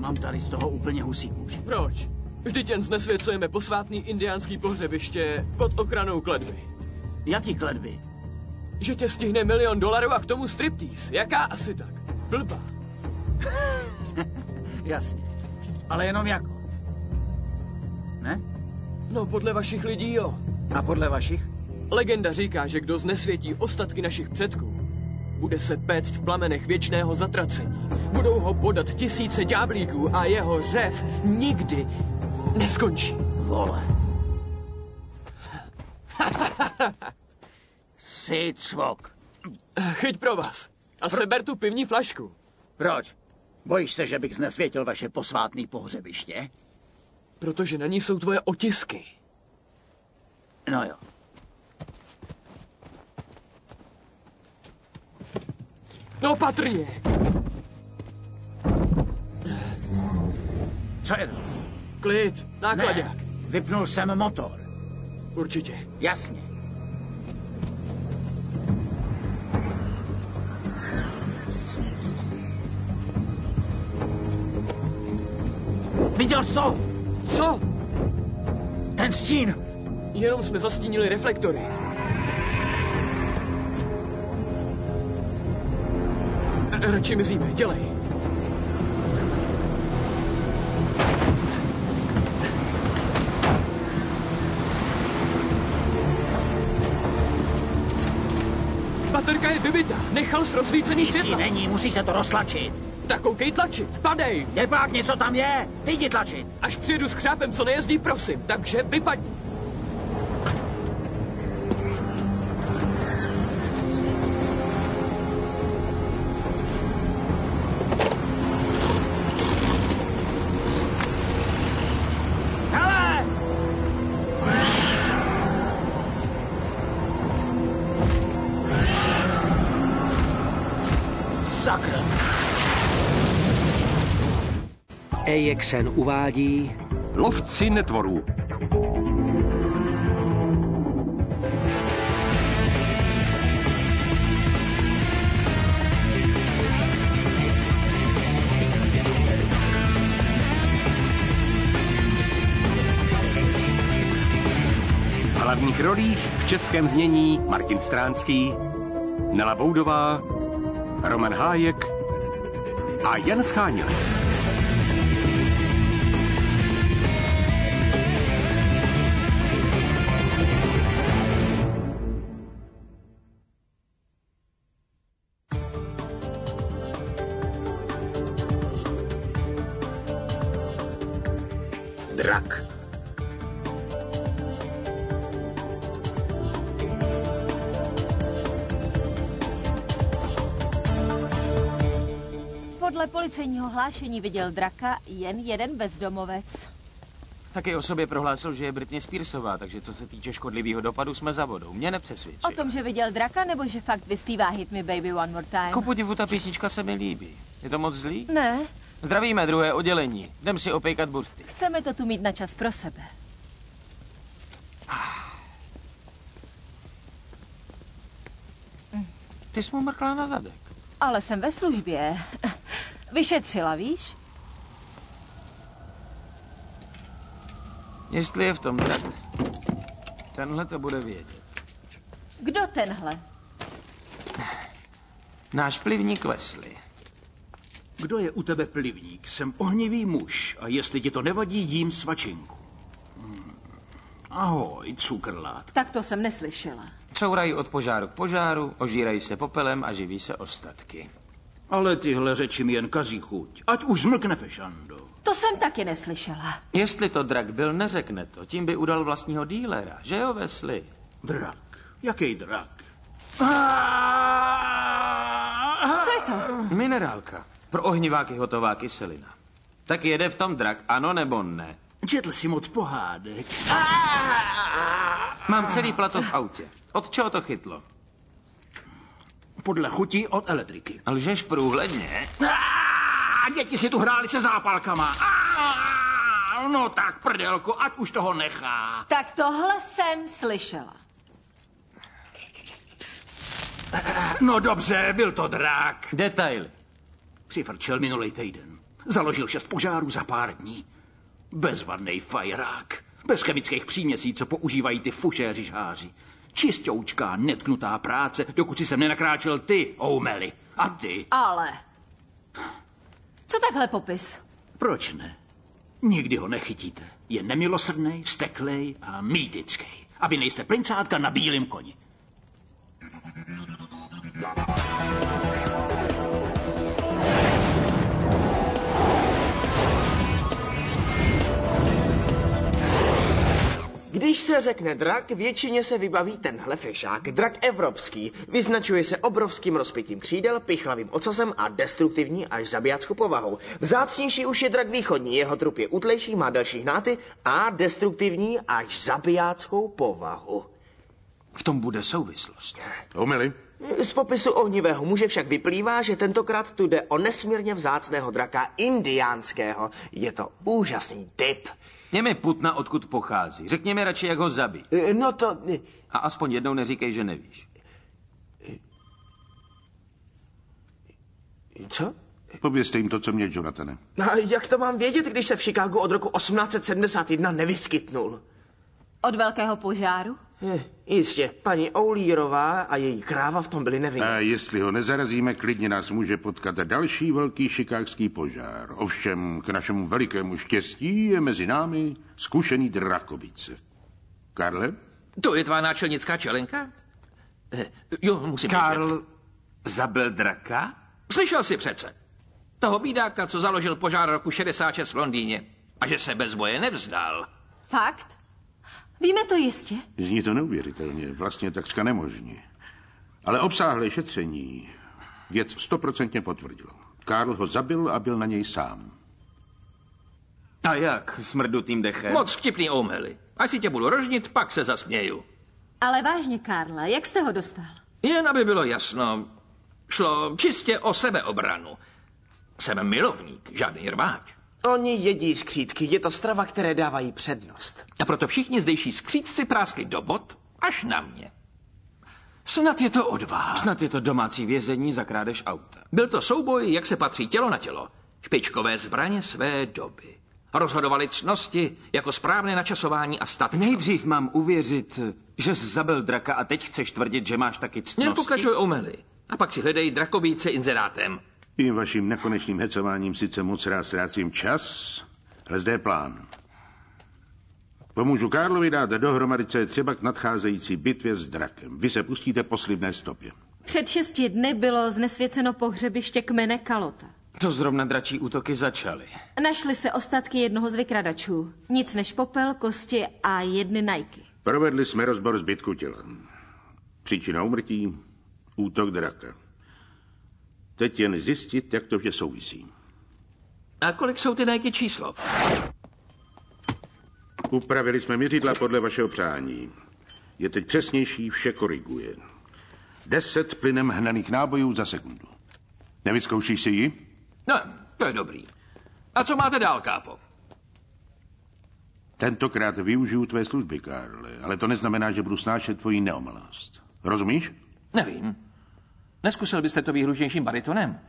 mám tady z toho úplně husí kůži. Proč? Vždyť jen znesvěcujeme posvátný indiánský pohřebiště pod ochranou kledby. Jaký kledby? Že tě stihne milion dolarů a k tomu striptease. Jaká asi tak? Blbá. Jasně. Ale jenom jako. Ne? No, podle vašich lidí jo. A podle vašich? Legenda říká, že kdo znesvětí ostatky našich předků, bude se péct v plamenech věčného zatracení. Budou ho podat tisíce ďáblíků a jeho řev nikdy neskončí. Vole. Jsi cvok. Chyť pro vás. A seber tu pivní flašku. Proč? Bojíš se, že bych znesvětil vaše posvátný pohřebiště? Protože na ní jsou tvoje otisky. No jo. No patrně. Co je to? Klid, nákladák. Ne, vypnul jsem motor. Určitě. Jasně. Viděl jsi to? Co? Ten stín. Jenom jsme zastínili reflektory. Radši mizíme, dělej. Baterka je vybita. Nechal z rozsvícený světla. není, musí se to roztlačit. Tak koukej tlačit. Padej. Debák, něco tam je. Ty jdi tlačit. Až přijedu s křápem, co nejezdí, prosím. Takže vypadni. AXN uvádí Lovci netvorů. Hlavních rolích v českém znění Martin Stránský, Nela Boudová, Roman Hájek a Jan Schánilec. Policejního hlášení viděl draka jen jeden bezdomovec. Taky o sobě prohlásil, že je Britney Spearsová, takže co se týče škodlivého dopadu, jsme za vodou. Mě nepřesvědčil. O tom, že viděl draka, nebo že fakt vyspívá Hit Me Baby One More Time? Ku podivu ta písnička se mi líbí. Je to moc zlý? Ne, Zdravíme druhé oddělení. Jdem si opejkat bursty. chceme to tu mít na čas pro sebe. Ty jsi mu mrkla na zadek. Ale jsem ve službě. Vyšetřila, víš? Jestli je v tom drak, tenhle to bude vědět. Kdo tenhle? Náš plivník Wesley. Kdo je u tebe plivník? Jsem ohnivý muž a jestli ti to nevadí, jím svačinku. Hmm. Ahoj, cukrlát. Tak to jsem neslyšela. Courají od požáru k požáru, ožírají se popelem a živí se ostatky. Ale tyhle řeči mi jen kazí chuť. Ať už zmlkne fešando. To jsem taky neslyšela. Jestli to drak byl, neřekne to. Tím by udal vlastního dílera, že jo, Wesley? Drak. Jaký drak? Co je to? Minerálka. Pro ohniváky hotová kyselina. Tak jede v tom drak, ano nebo ne? Četl si moc pohádek. Mám celý plato v autě. Od čeho to chytlo? Podle chuti od elektriky. Lžeš průhledně? A děti si tu hráli se zápalkama. A, no tak, prdelku, ať už toho nechá. Tak tohle jsem slyšela. No dobře, byl to drak. Detaily. Přifrčel minulý týden. Založil šest požárů za pár dní. Bezvadný fajerák. Bez chemických příměsí, co používají ty fušéři žháři. Čistoučká, netknutá práce, dokud si sem nenakráčel ty, Oumeli. A ty. Ale... Co takhle popis? Proč ne? Nikdy ho nechytíte. Je nemilosrdný, vsteklej a mýtický. A vy nejste princátka na bílém koni. Když se řekne drak, většině se vybaví tenhle fešák. Drak evropský. Vyznačuje se obrovským rozpitím křídel, pichlavým ocasem a destruktivní až zabijáckou povahou. Vzácnější už je drak východní. Jeho trup je utlejší, má další hnáty a destruktivní až zabijáckou povahu. V tom bude souvislost. Omily? Z popisu ohnivého muže však vyplývá, že tentokrát tu jde o nesmírně vzácného draka indiánského. Je to úžasný typ. Mi putna, odkud pochází. Řekni mi radši, jak ho zabít. E, No to... A aspoň jednou neříkej, že nevíš. Co? Povězte jim to, co mě, Jonathane. A jak to mám vědět, když se v Chicagu od roku 1871 nevyskytnul? Od velkého požáru? Eh, Jistě, paní Oulírová a její kráva v tom byly nevinní. A jestli ho nezarazíme, klidně nás může potkat další velký šikákský požár. Ovšem, k našemu velikému štěstí je mezi námi zkušený drakovice. Karle? To je tvá náčelnická čelenka? Eh, Jo, musím běžet. Karl zabil draka? Slyšel jsi přece. Toho bídáka, co založil požár roku 66 v Londýně. A že se bez boje nevzdal. Fakt? Víme to jistě? Zní to neuvěřitelně, vlastně takřka nemožně. Ale obsáhlé šetření věc stoprocentně potvrdilo. Karl ho zabil a byl na něj sám. A jak? Smrdutým dechem? Moc vtipný omely. Až si tě budu rožnit, pak se zasměju. Ale vážně, Karla, jak jste ho dostal? Jen aby bylo jasno, šlo čistě o sebeobranu. Jsem milovník, žádný rváč. Oni jedí skřítky, je to strava, které dávají přednost. A proto všichni zdejší skřídci práskli do bod až na mě. Snad je to odvaha. Snad je to domácí vězení za krádež auta. Byl to souboj, jak se patří tělo na tělo. Špičkové zbraně své doby. Rozhodovali cnosti jako správné načasování a statečnost. Nejdřív mám uvěřit, že jsi zabil draka a teď chceš tvrdit, že máš taky Jen ctnosti. pokračuj omely. A pak si hledej drakovíce inzerátem. Tím vaším nekonečným hecováním sice moc rád ztrácím čas, ale zde je plán. Pomůžu Karlovi dát dohromady, co je třeba k nadcházející bitvě s drakem. Vy se pustíte po slibné stopě. Před šesti dny bylo znesvěceno pohřebiště kmene Kalota. To zrovna dračí útoky začaly. Našly se ostatky jednoho z vykradačů. Nic než popel, kosti a jedny najky. Provedli jsme rozbor zbytku těla. Příčina umrtí, útok draka. Teď jen zjistit, jak to vše souvisí. A kolik jsou ty najky číslo? Upravili jsme měřidla podle vašeho přání. Je teď přesnější, vše koriguje. Deset plynem hnaných nábojů za sekundu. Nevyzkoušíš si ji? No, to je dobrý. A co máte dál, kápo? Tentokrát využiju tvé služby, Karle, ale to neznamená, že budu snášet tvoji neomalost. Rozumíš? Nevím. Neskusil byste to výhružnějším baritonem?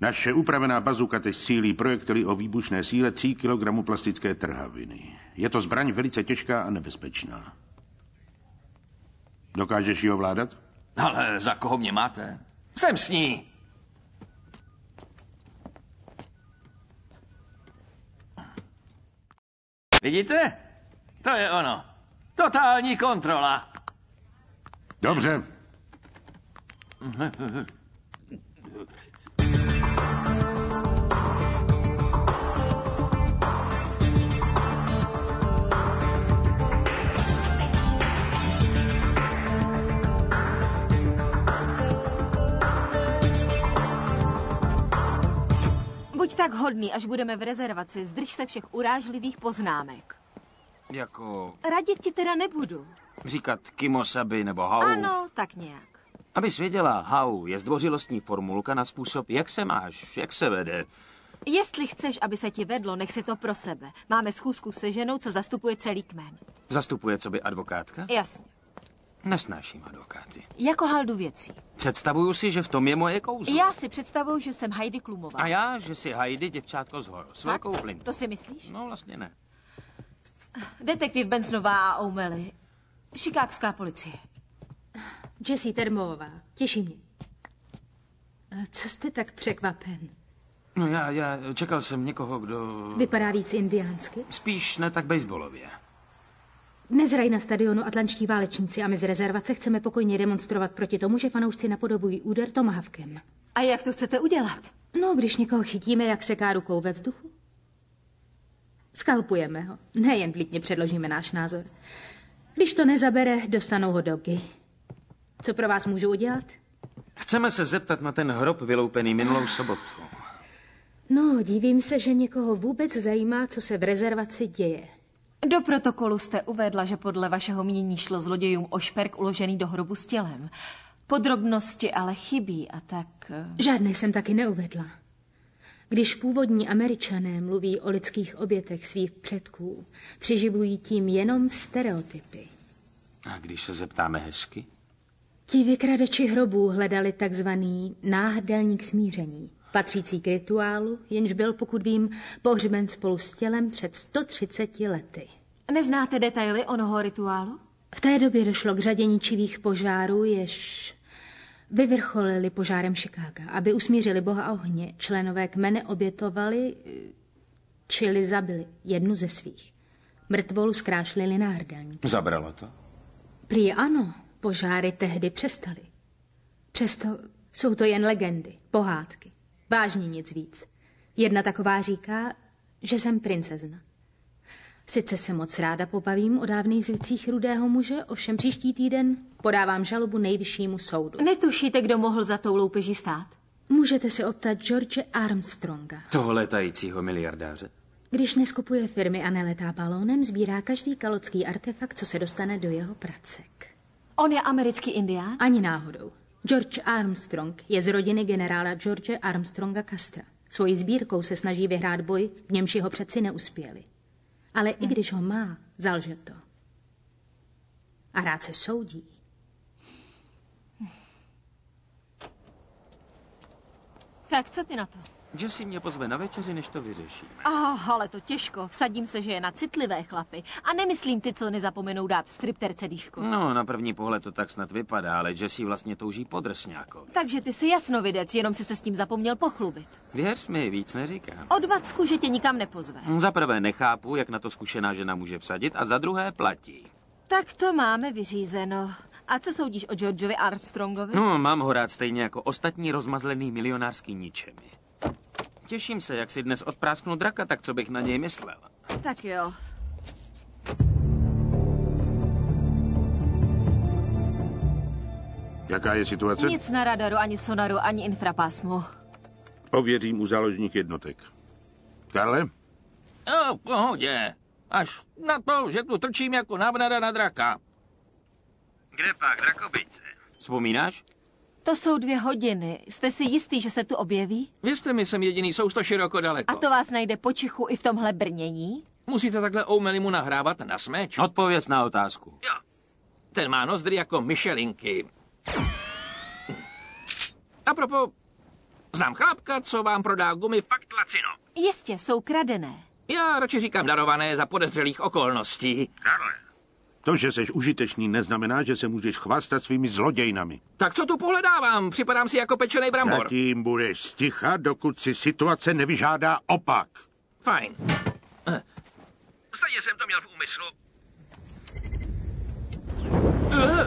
Naše upravená bazuka teď sílí projektily o výbušné síle 3 kg plastické trhaviny. Je to zbraň velice těžká a nebezpečná. Dokážeš ji ovládat? Ale za koho mě máte? Jsem s ní. Vidíte? To je ono. Totální kontrola. Dobře. Buď tak hodný, až budeme v rezervaci, zdrž se všech urážlivých poznámek. Jako Radit ti teda nebudu. říkat kimosabi nebo hau. Ano, tak nějak. Abys věděla, hau je zdvořilostní formulka na způsob, jak se máš, jak se vede. Jestli chceš, aby se ti vedlo, nech si to pro sebe. Máme schůzku se ženou, co zastupuje celý kmen. Zastupuje co by advokátka? Jasně. Nesnáším advokáty. Jako haldu věcí. Představuju si, že v tom je moje kouzlo. Já si představuju, že jsem Heidi Klumová. A já, že si Heidi děvčátko z hor. S velkou. To si myslíš? No vlastně ne. Detektiv Bensonová a O'Malley. Šikákská policie. Jessie Termová, těší mě. A Co jste tak překvapen? No já, já čekal jsem někoho, kdo... Vypadá víc indiánsky. Spíš ne tak baseballově. Dnes hrají na stadionu atlantští válečníci a my z rezervace chceme pokojně demonstrovat proti tomu, že fanoušci napodobují úder tomahawkem. A jak to chcete udělat? No, když někoho chytíme, jak seká rukou ve vzduchu. Skalpujeme ho. Nejen plítně předložíme náš názor. Když to nezabere, dostanou ho dogy. Co pro vás můžu udělat? Chceme se zeptat na ten hrob vyloupený minulou sobotu. No, divím se, že někoho vůbec zajímá, co se v rezervaci děje. Do protokolu jste uvedla, že podle vašeho mínění šlo zlodějům o šperk uložený do hrobu s tělem. Podrobnosti ale chybí a tak... eh, Žádné jsem taky neuvedla. Když původní američané mluví o lidských obětech svých předků, přiživují tím jenom stereotypy. A když se zeptáme hezky? Ti vykradeči hrobů hledali takzvaný náhrdelník smíření, patřící k rituálu, jenž byl, pokud vím, pohřben spolu s tělem před 130 lety. Neznáte detaily onoho rituálu? V té době došlo k řadě ničivých požárů, jež vyvrcholili požárem Chicaga. Aby usmířili boha ohně, členové kmene obětovali, eh, čili zabili jednu ze svých. Mrtvolu zkrášlili na hrdelník. Zabralo to? Prý ano, požáry tehdy přestaly. Přesto jsou to jen legendy, pohádky. Vážně nic víc. Jedna taková říká, že jsem princezna. Sice se moc ráda pobavím o dávných zvicích rudého muže, ovšem příští týden podávám žalobu nejvyššímu soudu. Netušíte, kdo mohl za tou loupeží stát? Můžete se optat George Armstronga. Toho letajícího miliardáře? Když neskupuje firmy a neletá balónem, sbírá každý kalocký artefakt, co se dostane do jeho pracek. On je americký indián? Ani náhodou. George Armstrong je z rodiny generála George Armstronga Castra. Svojí sbírkou se snaží vyhrát boj, v němž jeho přeci neuspěli. Ale i když ho má, zalže to. A rád se soudí. Tak co ty na to? Že si mě pozve na večeři, než to vyřešíme. Ah, ale to těžko. Vsadím se, že je na citlivé chlapy. A nemyslím ty, co nezapomenou dát stripterce dývko. No, na první pohled to tak snad vypadá, ale Jessie vlastně touží po drsňákovi. Takže ty jsi jasnovidec, jenom si se s tím zapomněl pochlubit. Věř mi, víc neříkám. Od Vacku, že tě nikam nepozve. Za prvé nechápu, jak na to zkušená žena může vsadit, a za druhé platí. Tak to máme vyřízeno. A co soudíš o Georgeovi Armstrongovi? No, mám ho rád stejně jako ostatní rozmazlený milionářský ničemi. Těším se, jak si dnes odprásknu draka, tak co bych na něj myslel. Tak jo. Jaká je situace? Nic na radaru, ani sonaru, ani infrapásmu. Ověřím u záložních jednotek. Karle? No, v pohodě. Až na to, že tu trčím jako navnada na draka. Kde pak, drakobyce? Vzpomínáš? To jsou dvě hodiny. Jste si jistý, že se tu objeví? Věřte mi, jsem jediný sousto široko daleko. A to vás najde počichu i v tomhle brnění? Musíte takhle Oumelimu nahrávat na smeč. Odpověz na otázku. Jo. Ten má nozdry jako myšelinky. A propo, znám chlápka, co vám prodá gumy fakt lacino. Jistě, jsou kradené. Já radši říkám darované za podezřelých okolností. Karle. To, že jsi užitečný, neznamená, že se můžeš chvástat svými zlodějnami. Tak co tu pohledávám? Připadám si jako pečený brambor. Zatím budeš sticha, dokud si situace nevyžádá opak. Fajn. Eh, Stejně jsem to měl v úmyslu. Eh.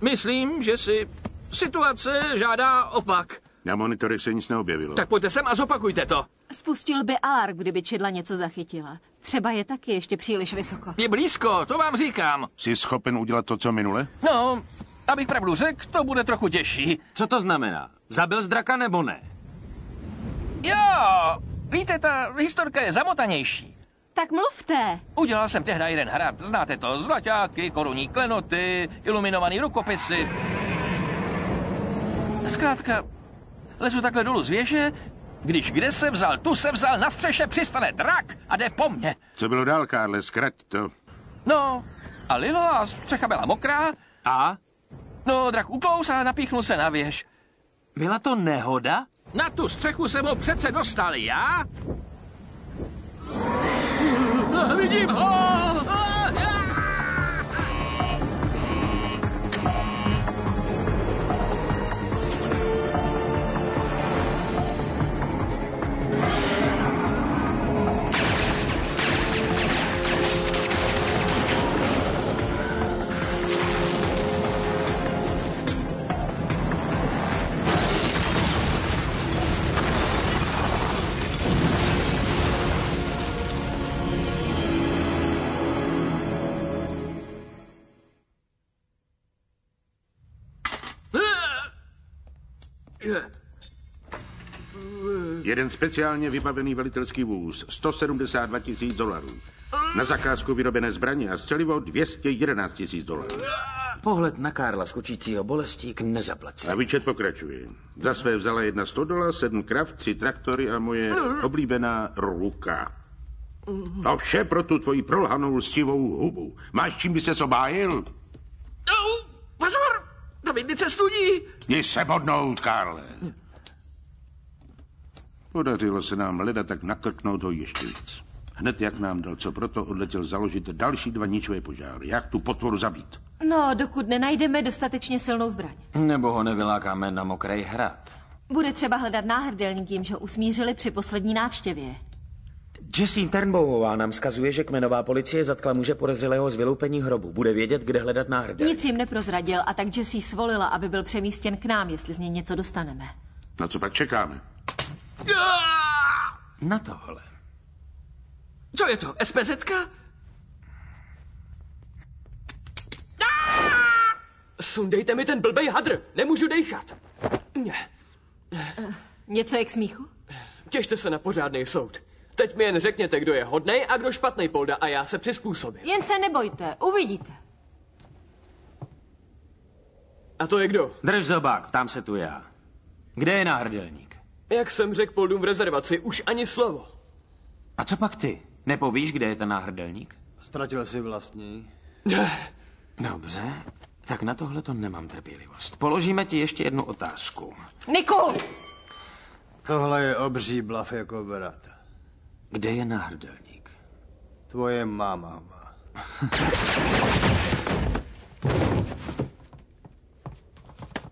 Myslím, že si situace žádá opak. Na monitorech se nic neobjevilo. Tak pojďte sem a zopakujte to. Spustil by alarm, kdyby čidla něco zachytila. Třeba je taky ještě příliš vysoko. Je blízko, to vám říkám. Jsi schopen udělat to, co minule? No, abych pravdu řekl, to bude trochu těžší. Co to znamená? Zabil z draka nebo ne? Jo, víte, ta historka je zamotanější. Tak mluvte. Udělal jsem tehdy jeden hrad, znáte to, zlaťáky, korunní klenoty, iluminovaný rukopisy. Zkrátka, lezu takhle dolů z věže, když kde se vzal, tu se vzal, na střeše přistane drak a jde po mně. Co bylo dál, Karle? Zkrať to. No, a lilo a střecha byla mokrá. A? No, drak uklous a napíchnul se na věž. Byla to nehoda? Na tu střechu jsem ho přece dostal já. Vidím ho! Jeden speciálně vybavený velitelský vůz, 172 tisíc dolarů. Na zakázku vyrobené zbraně a střelivo 211 tisíc dolarů. Pohled na Karla skočícího bolestí k nezaplacení. A výčet pokračuje. Za své vzala jedna stodola, sedm krav, tři traktory a moje oblíbená ruka. To vše pro tu tvoji prolhanou lstivou hubu. Máš čím by se obájil? No, pozor! Ta vidnice studí! Měj se bodnout, Karle. Podařilo se nám leda tak nakrknout ho ještě víc. Hned jak nám dal co proto, odletěl založit další dva ničové požáry. Jak tu potvoru zabít? No, dokud nenajdeme dostatečně silnou zbraň. Nebo ho nevylákáme na mokrý hrad. Bude třeba hledat náhrdelník, jimž ho usmířili při poslední návštěvě. Jessie Turnbowová nám skazuje, že kmenová policie zatkla muže podezřelého z vyloupení hrobu. Bude vědět, kde hledat náhrdelník. Nic jim neprozradil a tak Jessie svolila, aby byl přemístěn k nám, jestli z něj něco dostaneme. Na co pak čekáme? Na tohle. Co je to, SPZka? Sundejte mi ten blbej hadr, nemůžu dejchat. Něco je k smíchu? Těšte se na pořádný soud. Teď mi jen řekněte, kdo je hodnej a kdo špatný polda a já se přizpůsobím. Jen se nebojte, uvidíte. A to je kdo? Drž zobák, tam se tu já. Kde je náhrdelník? Jak jsem řekl poldům v rezervaci, už ani slovo. A co pak ty? Nepovíš, kde je ten náhrdelník? Ztratil si vlastní. Dobře, tak na tohle to nemám trpělivost. Položíme ti ještě jednu otázku. Niku! Tohle je obří blav jako brat. Kde je náhrdelník? Tvoje máma má.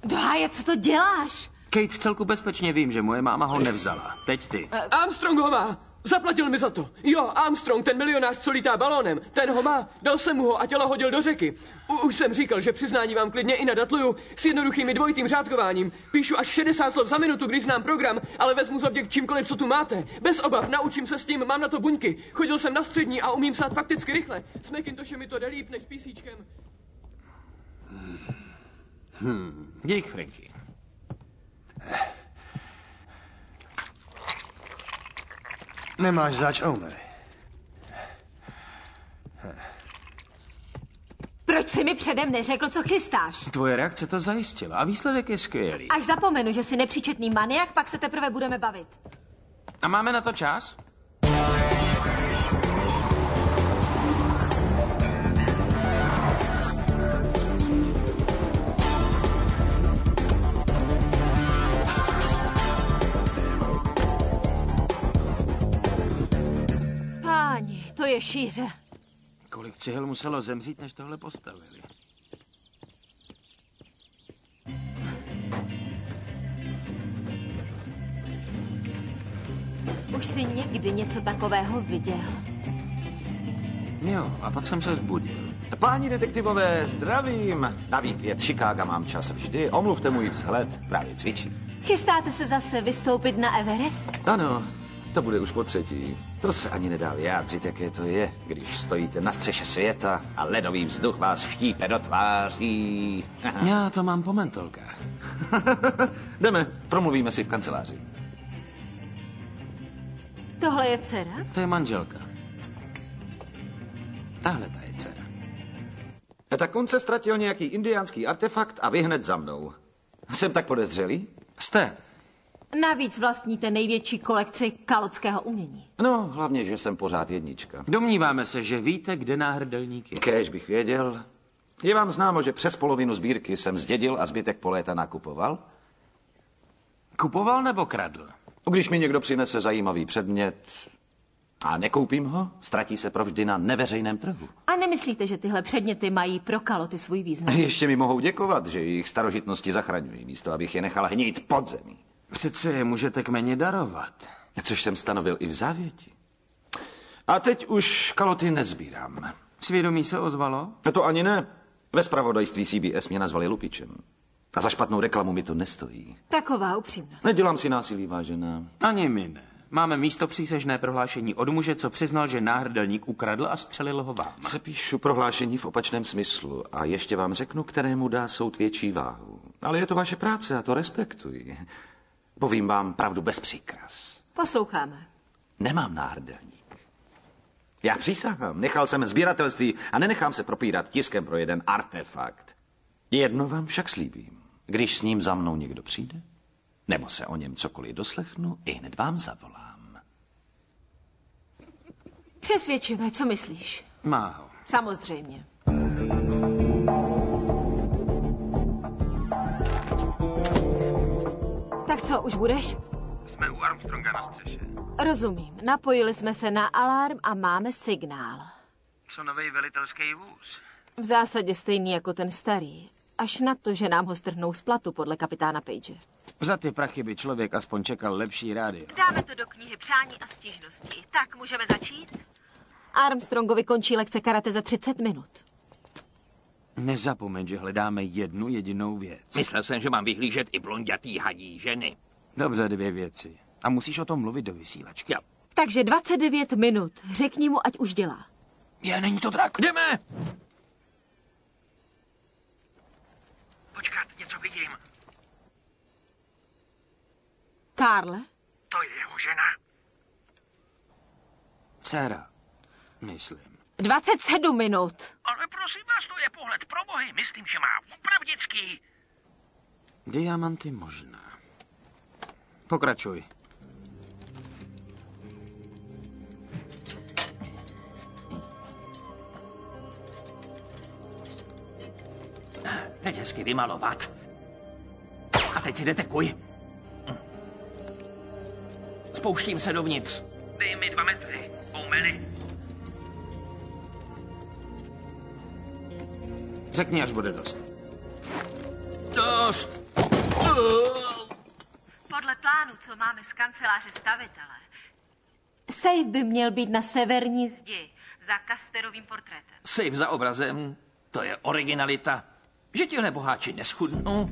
Doháje, co to děláš? Kate, v celku bezpečně vím, že moje máma ho nevzala. Teď ty. Armstrong ho má! Zaplatil mi za to. Jo, Armstrong, ten milionář, co lítá balónem, ten ho má. Dal jsem mu ho a tělo hodil do řeky. U, už jsem říkal, že přiznání vám klidně i nadatluju s jednoduchými dvojitým řádkováním. Píšu až 60 slov za minutu, když znám program, ale vezmu za vděk čímkoliv, co tu máte. Bez obav, naučím se s tím, mám na to buňky. Chodil jsem na střední a umím psát fakticky rychle. S Macintoshem mi to jde líp než s písíčkem. Hmm. Dík, Franky. Nemáš zač, Omery. Proč jsi mi předem neřekl, co chystáš? Tvoje reakce to zajistila a výsledek je skvělý. Až zapomenu, že jsi nepříčetný maniak, pak se teprve budeme bavit. A máme na to čas? To je šíře. Kolik cihel muselo zemřít, než tohle postavili? Už jsi někdy něco takového viděl? Jo, a pak jsem se zbudil. Páni detektivové, zdravím. Na výkvět Chicaga mám čas vždy. Omluvte můj vzhled, právě cvičím. Chystáte se zase vystoupit na Everest? Ano, to bude už po třetí. To se ani nedá vyjádřit, jaké to je, když stojíte na střeše světa a ledový vzduch vás štípe do tváří. Já to mám po mentolkách. Jdeme, promluvíme si v kanceláři. Tohle je dcera? To je manželka. Tahle ta je dcera. E tak on se ztratil nějaký indiánský artefakt a vy hned za mnou. Jsem tak podezřelý? Jste. Navíc vlastníte největší kolekci kalotského umění. No, hlavně, že jsem pořád jednička. Domníváme se, že víte, kde náhrdelník je. Kéž bych věděl. Je vám známo, že přes polovinu sbírky jsem zdědil a zbytek po léta nakupoval? Kupoval nebo kradl? Když mi někdo přinese zajímavý předmět a nekoupím ho, ztratí se provždy na neveřejném trhu. A nemyslíte, že tyhle předměty mají pro kaloty svůj význam? Ještě mi mohou děkovat, že jejich starožitnosti zachraňují, místo abych je nechal hnít pod zemí. Přece je můžete kmeně darovat. Což jsem stanovil i v závěti. A teď už kaloty nezbírám. Svědomí se ozvalo? To ani ne. Ve spravodajství CBS mě nazvali lupičem. A za špatnou reklamu mi to nestojí. Taková upřímnost. Nedělám si násilí, vážená. Ani my ne. Máme místo přísežné prohlášení od muže, co přiznal, že náhrdelník ukradl a střelil ho vám. Sepíšu prohlášení v opačném smyslu a ještě vám řeknu, kterému dá soud větší váhu. Ale je to vaše práce a to respektuji. Povím vám pravdu bez příkras. Posloucháme. Nemám náhrdelník. Já přísahám, nechal jsem sběratelství a nenechám se propírat tiskem pro jeden artefakt. Jedno vám však slíbím. Když s ním za mnou někdo přijde, nebo se o něm cokoliv doslechnu, i hned vám zavolám. Přesvědčivé, co myslíš? Má ho. Samozřejmě. Tak co, už budeš? Jsme u Armstronga na střeše. Rozumím. Napojili jsme se na alarm a máme signál. Co nový velitelský vůz? V zásadě stejný jako ten starý. Až na to, že nám ho strhnou z platu podle kapitána Page. Za ty prachy by člověk aspoň čekal lepší rádio. Dáme to do knihy přání a stížnosti. Tak, můžeme začít? Armstrongovi končí lekce karate za 30 minut. Nezapomeň, že hledáme jednu jedinou věc. Myslel jsem, že mám vyhlížet i blondětý hadí ženy. Dobře, dvě věci. A musíš o tom mluvit do vysílačky. Jo. Takže 29 minut. Řekni mu, ať už dělá. Je, není to drak. Jdeme! Počkat, něco vidím. Karle? To je jeho žena. Dcera, myslím. 27 minut. Ale prosím vás, to je pohled pro bohy. Myslím, že má opravdický. Diamanty možná. Pokračuj. Teď hezky vymalovat. A teď si detekuj. Spouštím se dovnitř. Dej mi dva metry. Poumeli. Řekni, až bude dost. Dost. Podle plánu, co máme z kanceláře stavitele, safe by měl být na severní zdi za Kasterovým portrétem. Sejv za obrazem, to je originalita. Že tihle boháči neschudnou.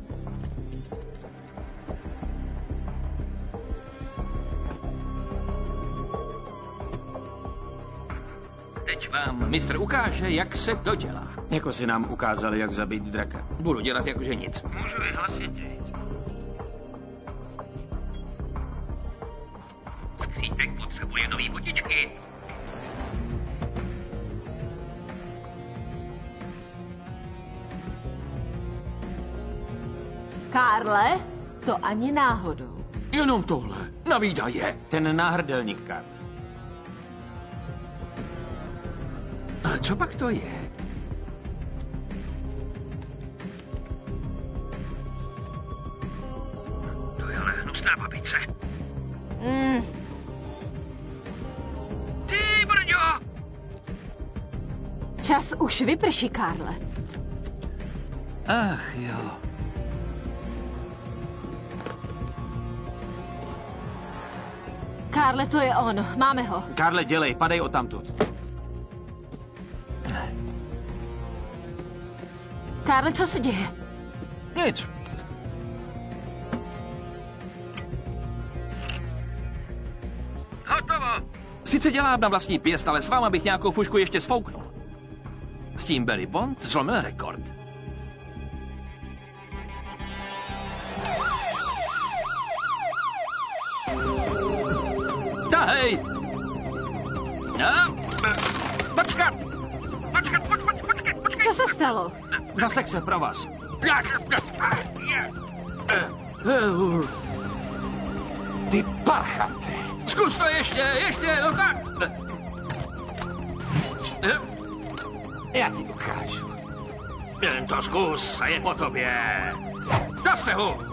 Teď vám mistr ukáže, jak se to dělá. Jako si nám ukázali, jak zabít draka. Budu dělat jakože nic. Můžu i hlasitěji. Skřípek potřebuje nový botičky. Karle, to ani náhodou. Jenom tohle. Na výdaje. Ten náhrdelník, Karl. Ale co pak to je? Už vyprší, Karle. Ach jo. Karle, to je on. Máme ho. Karle, dělej, padej o tamtud. Karle, co se děje? Nic. Hotovo. Sice dělám na vlastní pěst, ale s váma bych nějakou fušku ještě sfouknul. Tím Barry Bond zlomil rekord. Tahej! No, počkat! Počkat, poč, poč, počkej, počkej! Co se stalo? Zasek se pro vás. Ty parchante. Zkus to ještě, ještě, no tak. Já ti ukážu. Jen to zkus a je po tobě. Do stehu!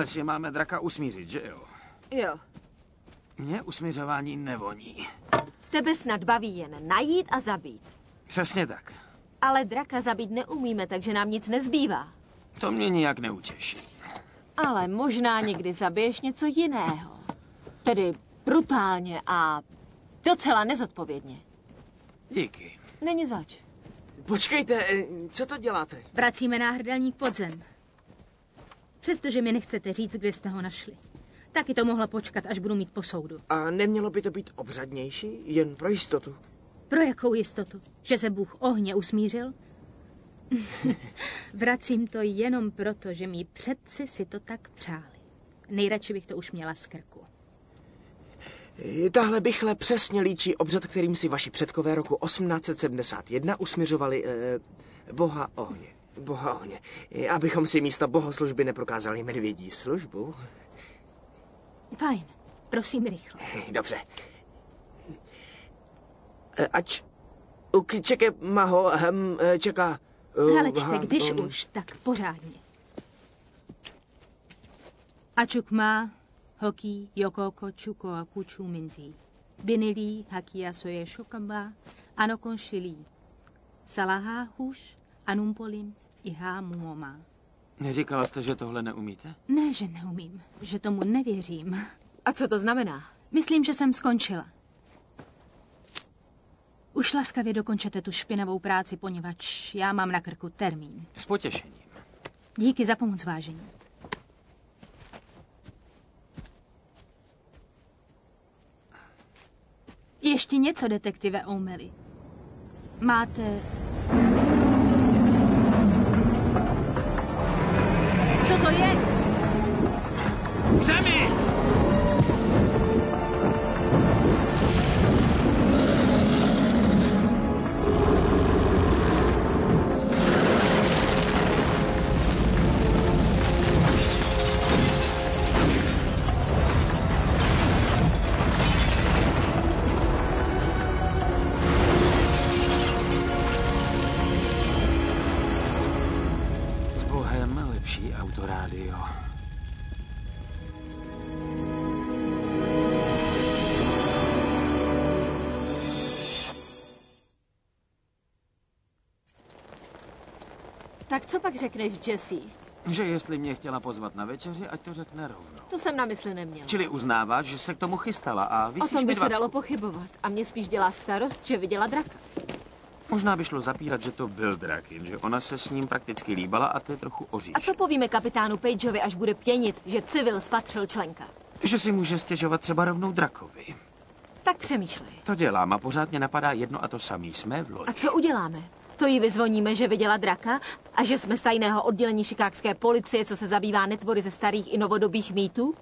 Tímhle si máme draka usmířit, že jo? Jo. Mně usmířování nevoní. Tebe snad baví jen najít a zabít. Přesně tak. Ale draka zabít neumíme, takže nám nic nezbývá. To mě nijak neutěší. Ale možná někdy zabiješ něco jiného. Tedy brutálně a docela nezodpovědně. Díky. Není zač. Počkejte, eh, co to děláte? Vracíme náhrdelník pod zem. Přestože mi nechcete říct, kde jste ho našli. Taky to mohla počkat, až budu mít po soudu. A nemělo by to být obřadnější? Jen pro jistotu. Pro jakou jistotu? Že se Bůh ohně usmířil? Vracím to jenom proto, že mý předci si to tak přáli. Nejradši bych to už měla z krku. Eh, Tahle bychle přesně líčí obřad, kterým si vaši předkové roku 1871 usměřovali eh, boha ohně. Boha ohně. Eh, Abychom si místo bohoslužby neprokázali medvědí službu. Fajn, prosím rychle. Eh, Dobře. Eh, Ač... Uk, čeke, maho, eh, čeká... Helečte, když um, už, tak pořádně. Ačuk má, hoki, yokoko, čuko a kuču minti. Binili, hakia soje šokamba, anokon šilí. Salaha huš, anumpolim, iha mumoma. Neříkala jste, že tohle neumíte? Ne, že neumím, že tomu nevěřím. A co to znamená? Myslím, že jsem skončila. Už laskavě dokončete tu špinavou práci, poněvadž já mám na krku termín. S potěšením. Díky za pomoc, vážení. Ještě něco, detektive O'Malley. Máte... Co řekneš, Jesse? Že jestli mě chtěla pozvat na večeři, ať to řekne rovnou. To jsem na mysli neměla. Čili uznáváš, že se k tomu chystala a O vysíš tom by se dalo pochybovat. A mě spíš dělá starost, že viděla draka. Možná by šlo zapírat, že to byl drak, jenže ona se s ním prakticky líbala a to je trochu oříš. A co povíme kapitánu Pageovi, až bude pěnit, že civil spatřil členka? Že si může stěžovat třeba rovnou drakovi. Tak přemýšlej. To dělám a pořád mě napadá jedno a to samý. Jsme v lodi. A co uděláme? To jí vyzvoníme, že viděla draka a že jsme z tajného oddělení šikákské policie, co se zabývá netvory ze starých i novodobých mýtů?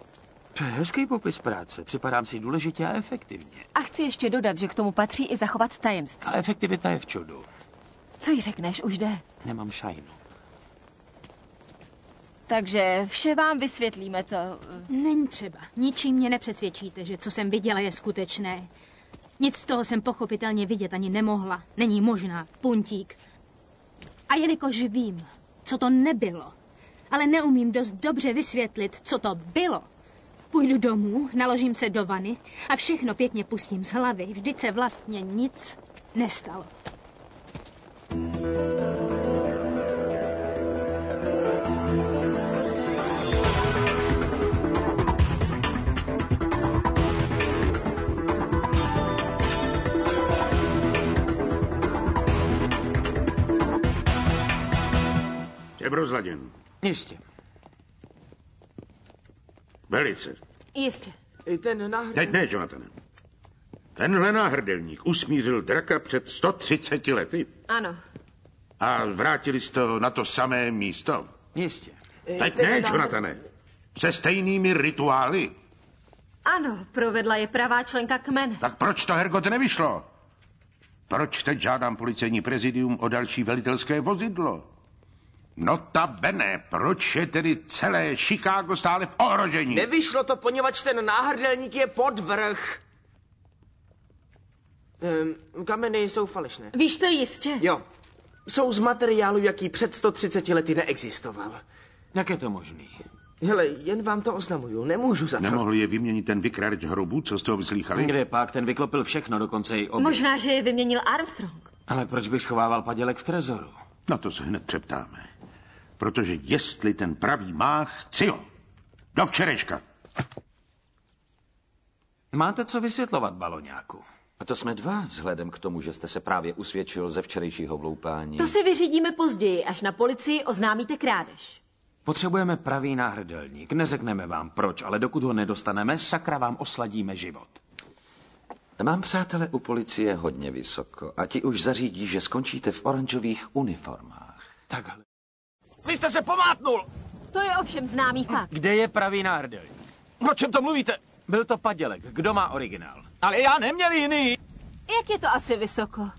To je hezký popis práce. Připadám si důležitě a efektivně. A chci ještě dodat, že k tomu patří i zachovat tajemství. A efektivita je v čudu. Co jí řekneš, už jde. Nemám šajnu. Takže vše vám vysvětlíme to. Není třeba. Ničím mě nepřesvědčíte, že co jsem viděla je skutečné. Nic z toho jsem pochopitelně vidět ani nemohla. Není možná. Puntík. A jelikož vím, co to nebylo, ale neumím dost dobře vysvětlit, co to bylo, půjdu domů, naložím se do vany a všechno pěkně pustím z hlavy. Vždyť se vlastně nic nestalo. Jsem rozladěn. Jistě. Velice. Jistě. Ten náhrad... Teď ne, Jonathane. Tenhle náhrdelník usmířil draka před 130 lety. Ano. A vrátili jste to na to samé místo. Jistě. Teď ne, Jonathane. Se stejnými rituály. Ano, provedla je pravá členka kmene. Tak proč to, Hergot, nevyšlo? Proč teď žádám policejní prezidium o další velitelské vozidlo? Nota bene, proč je tedy celé Chicago stále v ohrožení? Nevyšlo to, poněvadž ten náhrdelník je podvrh. Um, kameny jsou falešné. Víš to jistě? Jo. Jsou z materiálu, jaký před 130 lety neexistoval. Jak je to možný? Hele, jen vám to oznamuju, nemůžu za to. Nemohli je vyměnit ten vykradeč hrobu, co jste ho vyslýchali? Kde pak, ten vyklopil všechno, dokonce i obě. Možná, že je vyměnil Armstrong. Ale proč bych schovával padělek v trezoru? Na to se hned přeptáme. Protože jestli ten pravý má, chci ho. Do včerejška. Máte co vysvětlovat, baloňáku? A to jsme dva, vzhledem k tomu, že jste se právě usvědčil ze včerejšího vloupání. To si vyřídíme později, až na policii oznámíte krádež. Potřebujeme pravý náhrdelník. Neřekneme vám proč, ale dokud ho nedostaneme, sakra vám osladíme život. Mám přátele u policie hodně vysoko a ti už zařídí, že skončíte v oranžových uniformách. Takhle. Vy jste se pomátnul! To je ovšem známý fakt. Kde je pravý náhrdelník? O čem to mluvíte? Byl to padělek. Kdo má originál? Ale já neměl jiný. Jak je to asi vysoko?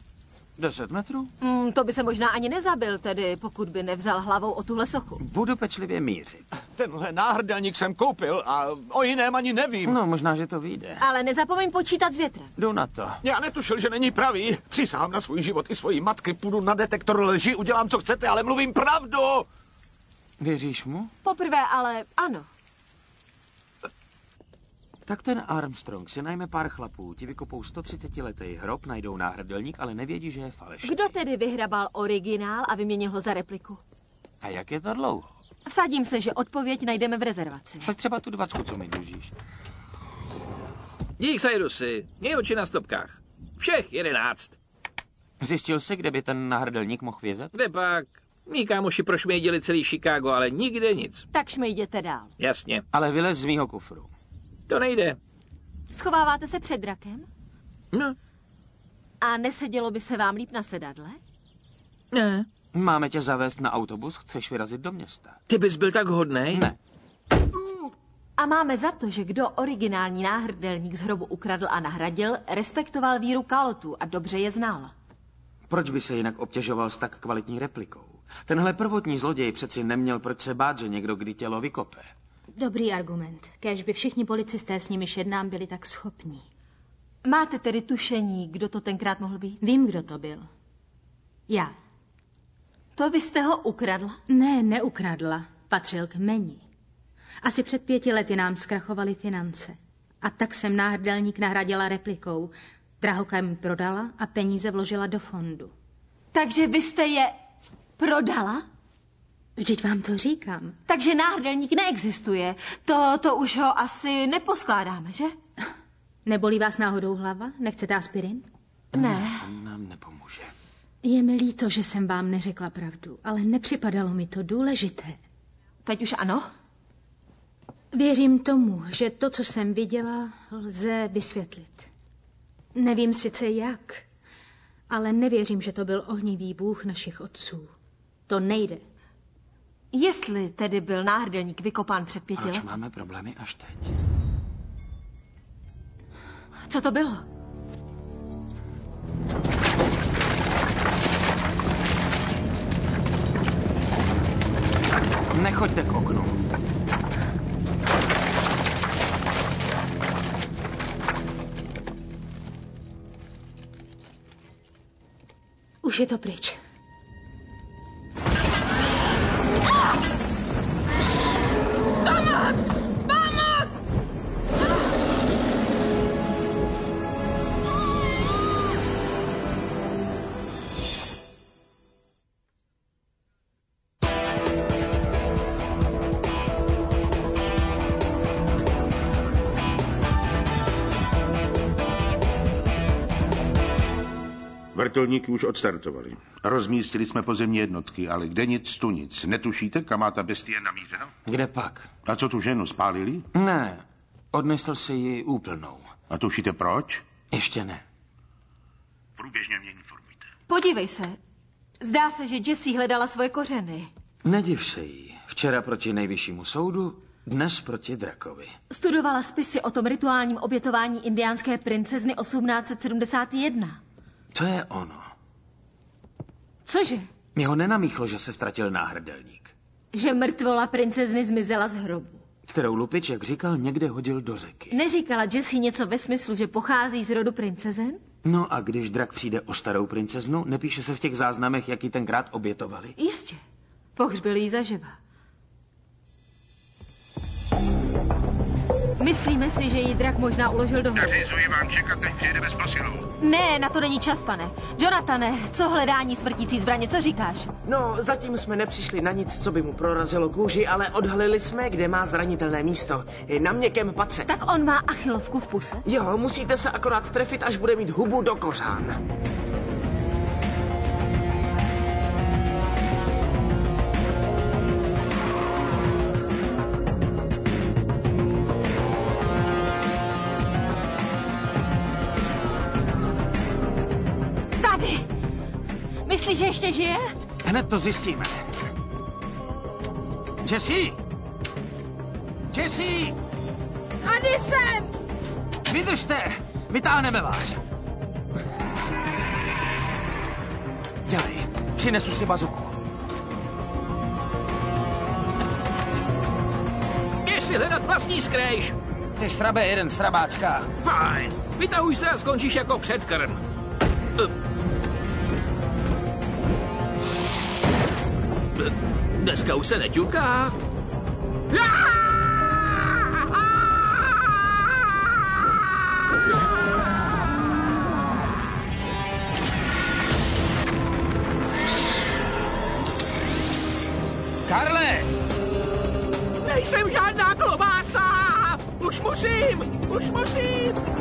Deset metrů? Hmm, to by se možná ani nezabil, tedy pokud by nevzal hlavou o tuhle sochu. Budu pečlivě mířit. Tenhle náhrdelník jsem koupil a o jiném ani nevím. No, možná, že to vyjde. Ale nezapomeň počítat s větrem. Jdu na to. Já netušil, že není pravý. Přisahám na svůj život i svoji matky, půjdu na detektor lži, udělám, co chcete, ale mluvím pravdu. Věříš mu? Poprvé, ale ano. Tak ten Armstrong si najme pár chlapů, ti vykopou 130 letý hrob, najdou náhrdelník, ale nevědí, že je falešný. Kdo tedy vyhrabal originál a vyměnil ho za repliku? A jak je to dlouho? Vsadím se, že odpověď najdeme v rezervaci. Vsaď třeba tu dvacku, co mi dlužíš. Dík, Sairusy. Měj oči na stopkách. Všech jedenáct. Zjistil jsi, kde by ten náhrdelník mohl vězet? Kde pak? Mí kámoši prošmějdili celý Chicago, ale nikde nic. Tak šmejděte dál. Jasně. Ale vylez z mýho kufru. To nejde. Schováváte se před drakem? No. A nesedělo by se vám líp na sedadle? Ne. Máme tě zavést na autobus, chceš vyrazit do města. Ty bys byl tak hodnej? Ne. A máme za to, že kdo originální náhrdelník z hrobu ukradl a nahradil, respektoval víru kalotů a dobře je znal. Proč by se jinak obtěžoval s tak kvalitní replikou? Tenhle prvotní zloděj přeci neměl proč se bát, že někdo kdy tělo vykope. Dobrý argument. Kéž by všichni policisté s nimiž jednám byli tak schopní. Máte tedy tušení, kdo to tenkrát mohl být? Vím, kdo to byl. Já. To vy jste ho ukradla? Ne, neukradla. Patřil k meni. Asi před pěti lety nám zkrachovaly finance. A tak jsem náhrdelník nahradila replikou. Drahoka mi prodala a peníze vložila do fondu. Takže vy jste je prodala? Vždyť vám to říkám. Takže náhrdelník neexistuje. To, to už ho asi neposkládáme, že? Nebolí vás náhodou hlava? Nechcete aspirin? Ne. Nám nepomůže. Je mi líto, že jsem vám neřekla pravdu, ale nepřipadalo mi to důležité. Teď už ano? Věřím tomu, že to, co jsem viděla, lze vysvětlit. Nevím sice jak, ale nevěřím, že to byl ohnivý bůh našich otců. To nejde. Jestli tedy byl náhrdelník vykopán před pěti Proč lety? máme problémy až teď? Co to bylo? Nechoďte k oknu. Už je to pryč. Vrtulníky už odstartovali. Rozmístili jsme pozemní jednotky, ale kde nic, tu nic. Netušíte, kam má ta bestie namířeno? Kde pak? A co tu ženu spálili? Ne, odnesl si ji úplnou. A tušíte proč? Ještě ne. Průběžně mě informujte. Podívej se. Zdá se, že Jessie hledala svoje kořeny. Nediv se jí. Včera proti nejvyššímu soudu, dnes proti drakovi. Studovala spisy o tom rituálním obětování indiánské princezny 1871. To je ono. Cože? Mě ho nenamíchlo, že se ztratil náhrdelník. Že mrtvola princezny zmizela z hrobu. Kterou Lupič, jak říkal, někde hodil do řeky. Neříkala Jessie něco ve smyslu, že pochází z rodu princezen? No a když drak přijde o starou princeznu, nepíše se v těch záznamech, jak ji tenkrát obětovali? Jistě. Pohřbil jí zaživa. Myslíme si, že jí drak možná uložil do hrobu. Nařizuji vám čekat, než přijede bez posilu. Ne, na to není čas, pane. Jonathane, co hledání smrtící zbraně, co říkáš? No, zatím jsme nepřišli na nic, co by mu prorazilo kůži, ale odhalili jsme, kde má zranitelné místo. Je na měkkém patře. Tak on má achilovku v puse? Jo, musíte se akorát trefit, až bude mít hubu do kořán. Ještě žije? Hned to zjistíme. Jessie! Jessie! Tady jsem! Vydržte! Vytáhneme vás. Dělej. Přinesu si bazuku. Běž si hledat vlastní skrejš. Ty srabe jeden strabáčka. Fajn. Vytahuj se a skončíš jako předkrm. Dneska už se neťuká. Karle! Nejsem žádná klobása! Už musím! Už musím!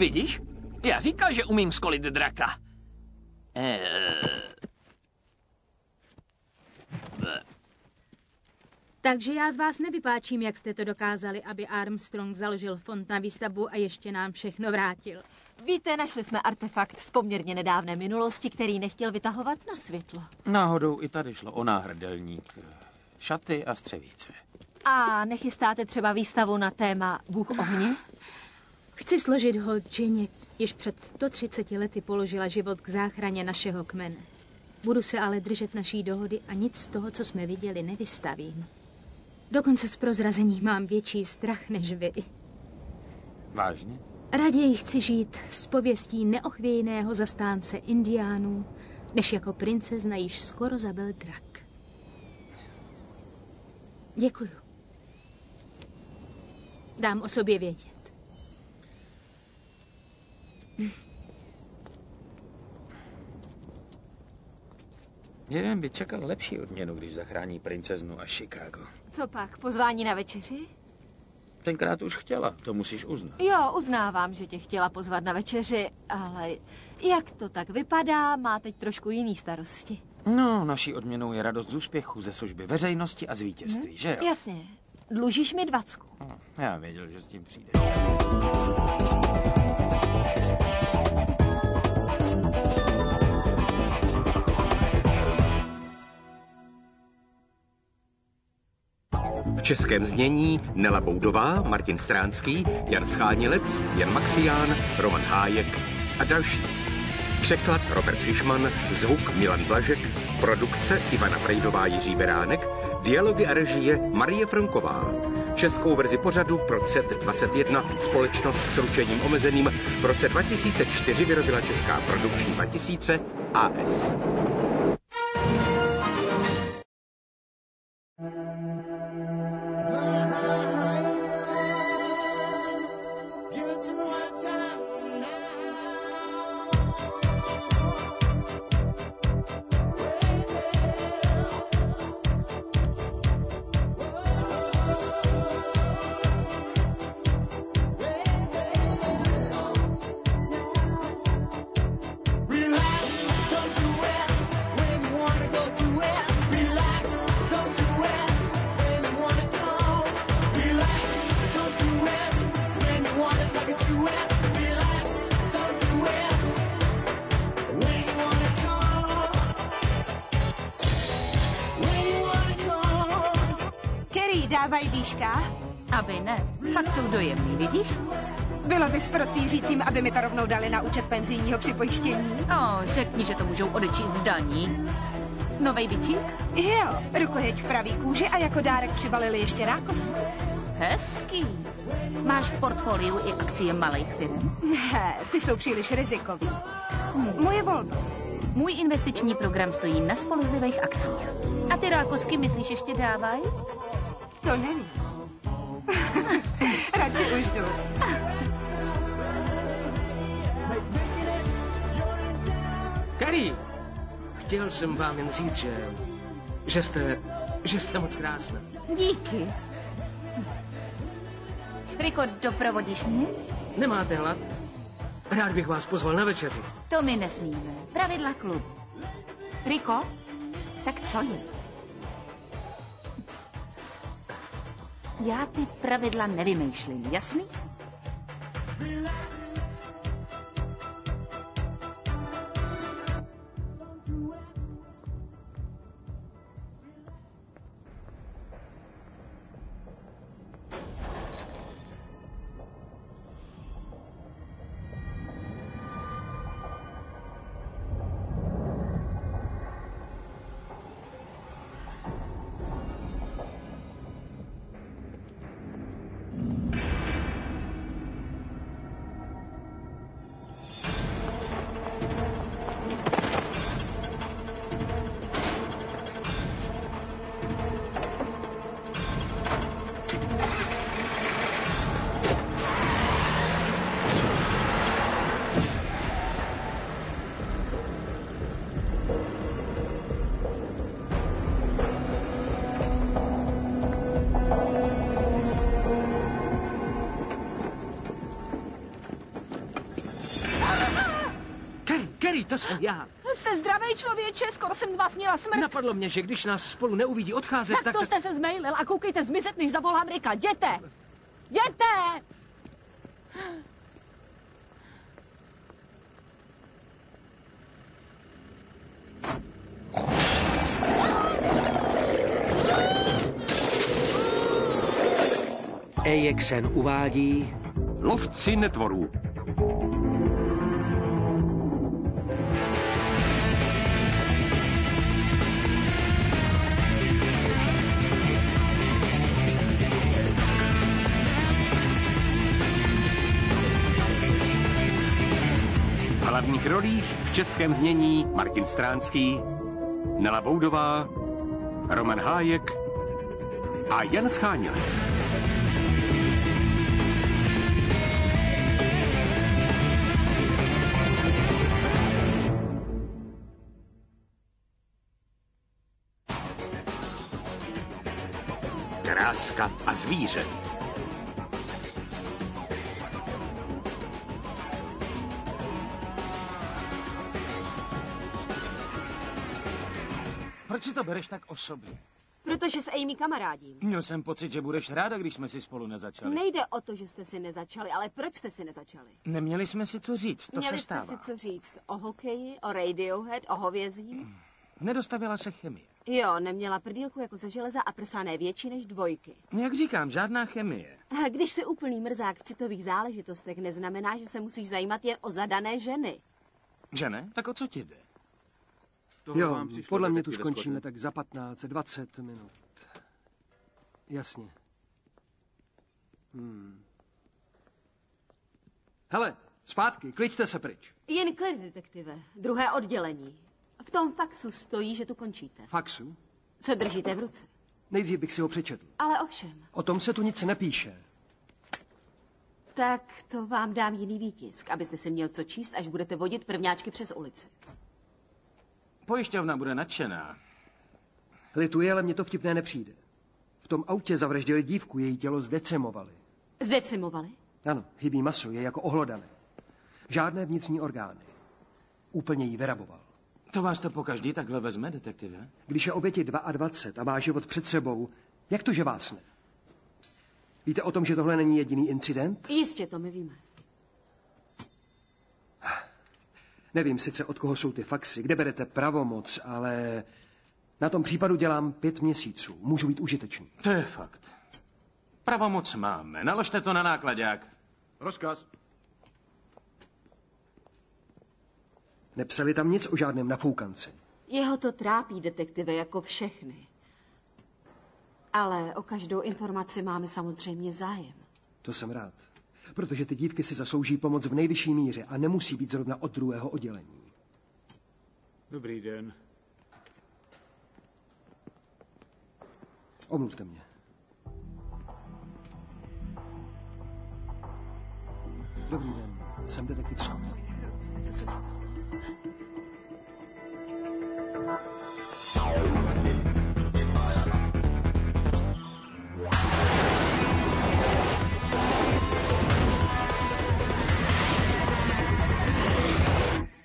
Vidíš? Já říkal, že umím skolit draka. Eh, Takže já z vás nevypáčím, jak jste to dokázali, aby Armstrong založil fond na výstavbu a ještě nám všechno vrátil. Víte, našli jsme artefakt z poměrně nedávné minulosti, který nechtěl vytahovat na světlo. Náhodou i tady šlo o náhrdelník. Šaty a střevíce. A nechystáte třeba výstavu na téma Bůh ohně? Chci složit hold Ženě, jež před 130 lety položila život k záchraně našeho kmene. Budu se ale držet naší dohody a nic z toho, co jsme viděli, nevystavím. Dokonce z prozrazení mám větší strach než vy. Vážně? Raději chci žít s pověstí neochvějného zastánce indiánů, než jako princezna již skoro zabil drak. Děkuju. Dám o sobě vědět. Jeden by čekal lepší odměnu, když zachrání princeznu a Chicago. Co pak, pozvání na večeři? Tenkrát už chtěla, to musíš uznat. Jo, uznávám, že tě chtěla pozvat na večeři, ale jak to tak vypadá, má teď trošku jiný starosti. No, naší odměnou je radost z úspěchu, ze služby veřejnosti a z vítězství, Hm? že jo? Jasně. Dlužíš mi dvacku. Hm, Já věděl, že s tím přijde. Českém znění Nela Boudová, Martin Stránský, Jan Schánilec, Jan Maxián, Roman Hájek a další. Překlad Robert Fischmann, zvuk Milan Blažek, produkce Ivana Prejdová Jiří Beránek, dialogy a režie Marie Franková. Českou verzi pořadu pro CET21 společnost s ručením omezeným v roce 2004 vyrobila Česká produkční 2000 AS. Penzijního připojištění. O, řekni, že to můžou odečíst z daní. Novej bičík? Jo, rukojeť v pravý kůži a jako dárek přibalili ještě rákosku. Hezký. Máš v portfoliu i akcie malých firm? Ne, ty jsou příliš rizikový. Moje volba. Můj investiční program stojí na spolehlivých akcích. A ty rákosky myslíš ještě dávají? To nevím. Radši už jdu. Kari, chtěl jsem vám jen říct, že, že jste, že jste moc krásná. Díky. Riko, doprovodíš mě? Nemáte hlad? Rád bych vás pozval na večeři. To my nesmíme. Pravidla klub. Riko, tak co je? Já ty pravidla nevymýšlím, jasný? Kerry, to jsem já. Jste zdravý člověče, skoro jsem z vás měla smrt. Napadlo mě, že když nás spolu neuvidí odcházet, Tak tak... to jste se zmailil a koukejte zmizet, než zavolám Rika. Jděte! Jděte! AXN uvádí Lovci netvorů. hlavních rolích v českém znění Martin Stránský, Nela Boudová, Roman Hájek a Jan Schánilec. Kráska a zvíře. To bereš tak osobně? Protože s Amy kamarádím. Měl jsem pocit, že budeš ráda, když jsme si spolu nezačali. Nejde o to, že jste si nezačali, ale proč jste si nezačali? Neměli jsme si to říct, to Měli se stává. jste si co říct o hokeji, o Radiohead, o hovězím? Nedostavila se chemie. Jo, neměla prdílku jako ze železa a prsané větší než dvojky. Jak říkám, žádná chemie. A když jsi úplný mrzák v citových záležitostech, neznamená, že se musíš zajímat jen o zadané ženy. Že ne? Tak o co ti jde? Jo, podle mě tu skončíme tak za 15, 20 minut. Jasně. Hmm. Hele, zpátky, kliďte se pryč. Jen klid, detektive. Druhé oddělení. V tom faxu stojí, že tu končíte. Faxu? Co držíte v ruce? Nejdřív bych si ho přečetl. Ale ovšem, O tom se tu nic nepíše. tak to vám dám jiný výtisk, abyste si měl co číst, až budete vodit prvňáčky přes ulici. Pojišťovna bude nadšená. Lituji, ale mně to vtipné nepřijde. V tom autě zavraždili dívku, její tělo zdecimovali. Zdecimovali? Ano, chybí maso, je jako ohlodané. Žádné vnitřní orgány. Úplně jí vyraboval. To vás to pokaždý takhle vezme, detektive? Když je oběti 22 a má život před sebou, jak to, že vás ne? Víte o tom, že tohle není jediný incident? Jistě, to my víme. Nevím sice, od koho jsou ty faxy, kde berete pravomoc, ale na tom případu dělám pět měsíců. Můžu být užitečný. To je fakt. Pravomoc máme. Naložte to na nákladák. Rozkaz. Nepsali tam nic o žádném nafoukanci. Jeho to trápí, detektive, jako všechny. Ale o každou informaci máme samozřejmě zájem. To jsem rád. Protože ty dívky si zaslouží pomoc v nejvyšší míře a nemusí být zrovna od druhého oddělení. Dobrý den. Omluvte mě. Dobrý den, jsem detektiv Scott. Co se stalo?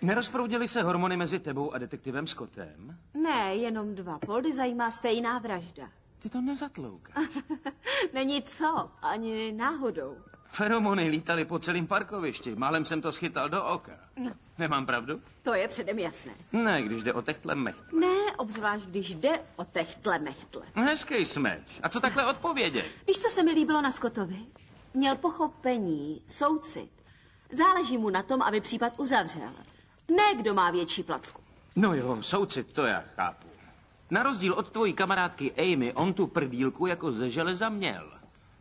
Nerozproudily se hormony mezi tebou a detektivem Scottem? Ne, jenom dva. Poldy zajímá stejná vražda. Ty to nezatloukáš. Není co, ani náhodou. Feromony lítaly po celém parkovišti. Málem jsem to schytal do oka. No. Nemám pravdu? To je předem jasné. Ne, když jde o techtle mecht. Ne, obzvlášť když jde o techtle mechtle. Hezký smeč. A co takhle odpovědět? Víš, co se mi líbilo na Scottovi? Měl pochopení, soucit. Záleží mu na tom, aby případ uzavřel. Ne, kdo má větší placku. No jo, soucit, to já chápu. Na rozdíl od tvojí kamarádky Amy, on tu prdílku jako ze železa měl.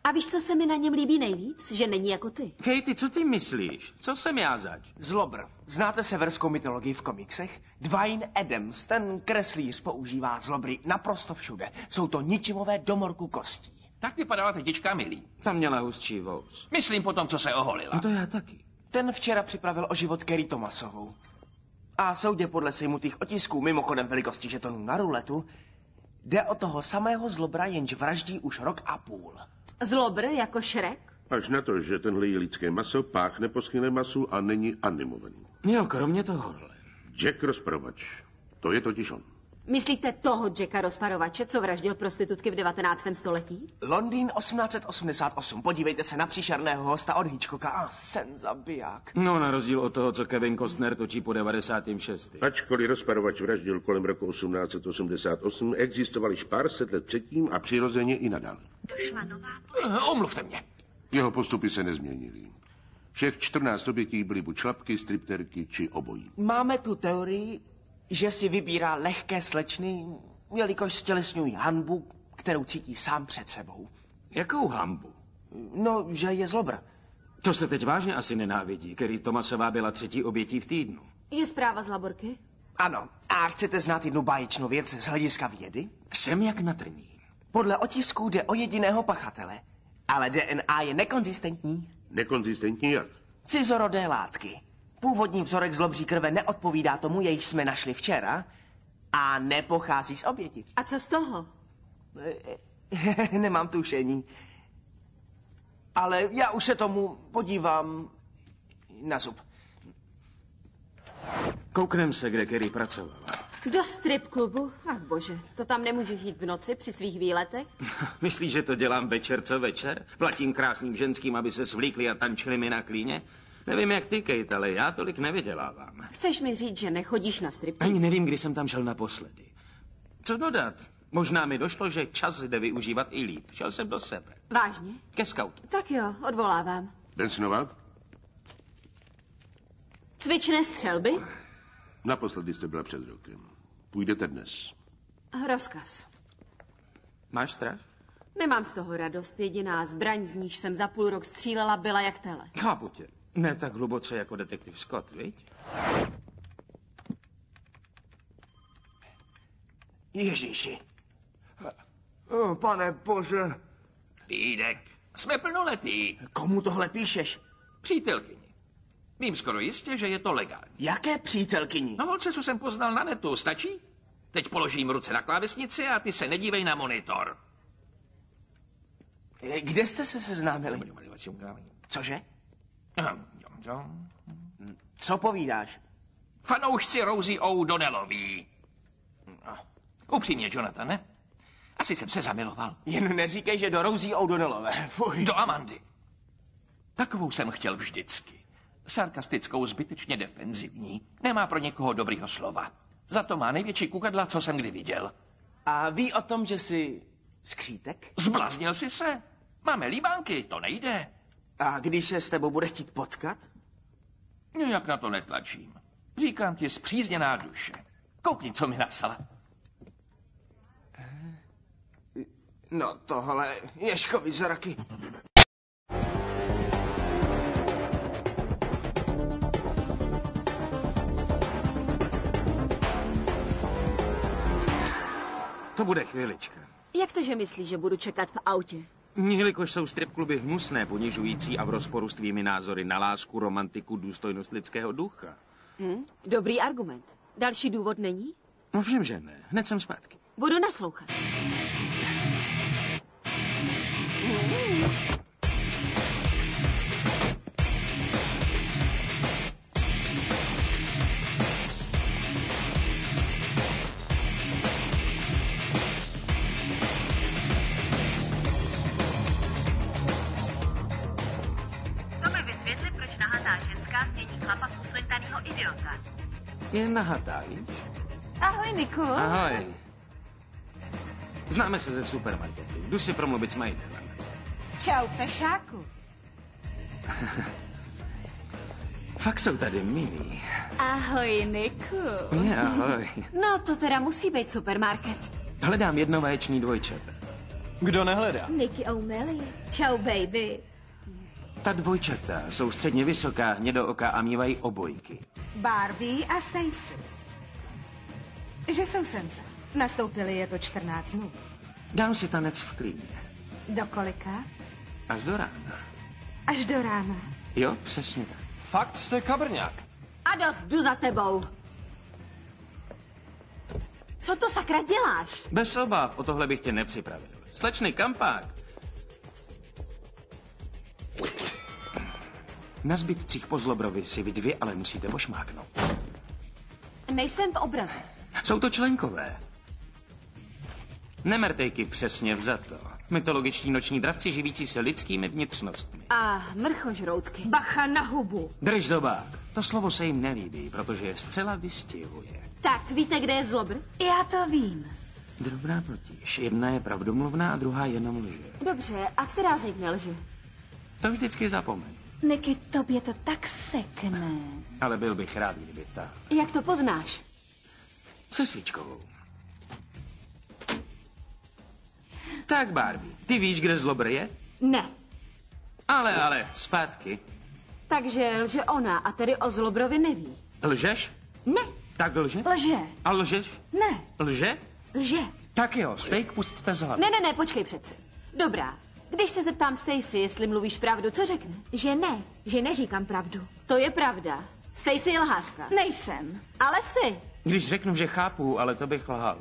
A víš, co se mi na něm líbí nejvíc? Že není jako ty. Katie, co ty myslíš? Co jsem já zač? Zlobr. Znáte severskou mytologii v komiksech? Dwayne Adams, ten kreslíř, používá zlobry naprosto všude. Jsou to ničimové domorku kostí. Tak vypadala tetička Milí. Tam měla hustší vous. Myslím po tom, co se oholila. No to já taky. Ten včera připravil o život Kerry Thomasovou. A soudě podle sejmutých otisků, mimochodem velikosti žetonů na ruletu, jde o toho samého zlobra, jenž vraždí už rok a půl. Zlobr jako Šrek? Až na to, že tenhle lidské maso páchne po masu a není animovaný. Jo, kromě tohohle. Jack rozprovač. To je totiž on. Myslíte toho Jacka rozparovače, co vraždil prostitutky v 19. století? Londýn 1888. Podívejte se na příšerného hosta od Hitchcocka. A sen zabiják. No, na rozdíl od toho, co Kevin Costner točí po 96. Ačkoliv rozparovač vraždil kolem roku 1888, existoval již pár set let předtím a přirozeně i nadále. Došla nová Eh, Omluvte mě. Jeho postupy se nezměnily. Všech 14 obětí byly buď šlapky, stripterky či obojí. Máme tu teorii, že si vybírá lehké slečny, jelikož stělesňují hanbu, kterou cítí sám před sebou. Jakou hambu? No, že je zlobr. To se teď vážně asi nenávidí, který Tomasová byla třetí obětí v týdnu. Je zpráva z laborky? Ano. A chcete znát jednu báječnou věc z hlediska vědy? Jsem jak na trní. Podle otisků jde o jediného pachatele, ale DNA je nekonzistentní. Nekonzistentní jak? Cizorodé látky. Původní vzorek zlobří krve neodpovídá tomu, jejich jsme našli včera, a nepochází z oběti. A co z toho? E, Nemám tušení. Ale já už se tomu podívám na zub. Kouknem se, kde Kerry pracovala. Do strip klubu? Ach bože, to tam nemůžeš jít v noci při svých výletech? Myslíš, že to dělám večer co večer? Platím krásným ženským, aby se svlíkli a tančili mi na klíně? Nevím, jak ty, Kate, ale já tolik nevydělávám. Chceš mi říct, že nechodíš na strip? Ani nevím, kdy jsem tam šel naposledy. Co dodat? Možná mi došlo, že čas jde využívat i líp. Šel jsem do sebe. Vážně? Ke skautu. Tak jo, odvolávám. Den znova? Cvičné střelby? Naposledy jste byla před rokem. Půjdete dnes. Rozkaz. Máš strach? Nemám z toho radost. Jediná zbraň, z níž jsem za půl rok střílela, byla jak tele. Chápu tě. Ne tak hluboce jako detektiv Scott, viď? Ježíši. O, pane bože. Lídek, jsme plnoletí. Komu tohle píšeš? Přítelkyni. Vím skoro jistě, že je to legální. Jaké přítelkyni? No, holce, co jsem poznal na netu, stačí? Teď položím ruce na klávesnici a ty se nedívej na monitor. Kde jste se seznámili? Cože? Co povídáš? Fanoušci Rosie O'Donnellový. Upřímně, Jonathan, ne? Asi jsem se zamiloval. Jen neříkej, že do Rosie O'Donnellové. Fuj. Do Amandy. Takovou jsem chtěl vždycky. Sarkastickou, zbytečně defenzivní. Nemá pro někoho dobrýho slova. Za to má největší kukadla, co jsem kdy viděl. A ví o tom, že jsi skřítek? Zbláznil jsi se? Máme líbánky, to nejde. A když se s tebou bude chtít potkat? Nějak na to netlačím. Říkám ti zpřízněná duše. Koukni, co mi napsala. No tohle Ješkovi zraky. To bude chvilička. Jak to, že myslíš, že budu čekat v autě? Jelikož jsou strip kluby hnusné, ponižující a v rozporu s tvými názory na lásku, romantiku, důstojnost lidského ducha. Hm? Dobrý argument. Další důvod není? Ovšem, že ne. Hned jsem zpátky. Budu naslouchat. Je nahatá, víš? Ahoj, Niku. Ahoj. Známe se ze supermarketu. Jdu si promluvit s majitelem. Čau, fešáku. Fakt jsou tady milí. Ahoj, Niku. Je, ahoj. No, to teda musí být supermarket. Hledám jednovaječný dvojčata. Kdo nehledá? Niky O'Malley. Čau, baby. Ta dvojčata jsou středně vysoká, hnědooká a mývají obojky. Barbie a Stacy. Že sousence. Nastoupili je to 14 dnů. Dám si tanec v klíně. Do kolika? Až do rána. Až do rána. Jo, přesně tak. Fakt jste kabrňák. A dost, jdu za tebou. Co to sakra děláš? Bez obav, o tohle bych tě nepřipravil. Slečný kampák. Na zbytcích po Zlobrovi si vy dvě ale musíte pošmáknout. Nejsem v obraze. Jsou to členkové. Nemertejky přesně vzato. Mytologiční noční dravci živící se lidskými vnitřnostmi. A mrchožroutky. Bacha na hubu. Drž zobák. To slovo se jim nelíbí, protože je zcela vystihuje. Tak, víte, kde je zlobr? Já to vím. Drobná potíž. Jedna je pravdomluvná a druhá jenom lže. Dobře, a která z nich nelže? To vždycky zapomeň. Niky, tobě to tak sekne. Ale byl bych rád, kdyby ta. Jak to poznáš? Se svíčkovou. Tak, Barbie, ty víš, kde zlobr je? Ne. Ale, ale, zpátky. Takže lže ona a tedy o zlobrovi neví. Lžeš? Ne. Tak lže? Lže. A lžeš? Ne. Lže? Lže. Tak jo, steak pustíte z hlavy. Ne, ne, ne, počkej přece. Dobrá. Když se zeptám Stacy, jestli mluvíš pravdu, co řekne? Že ne, že neříkám pravdu. To je pravda. Stacy je lhářka. Nejsem. Ale jsi. Když řeknu, že chápu, ale to bych lhal.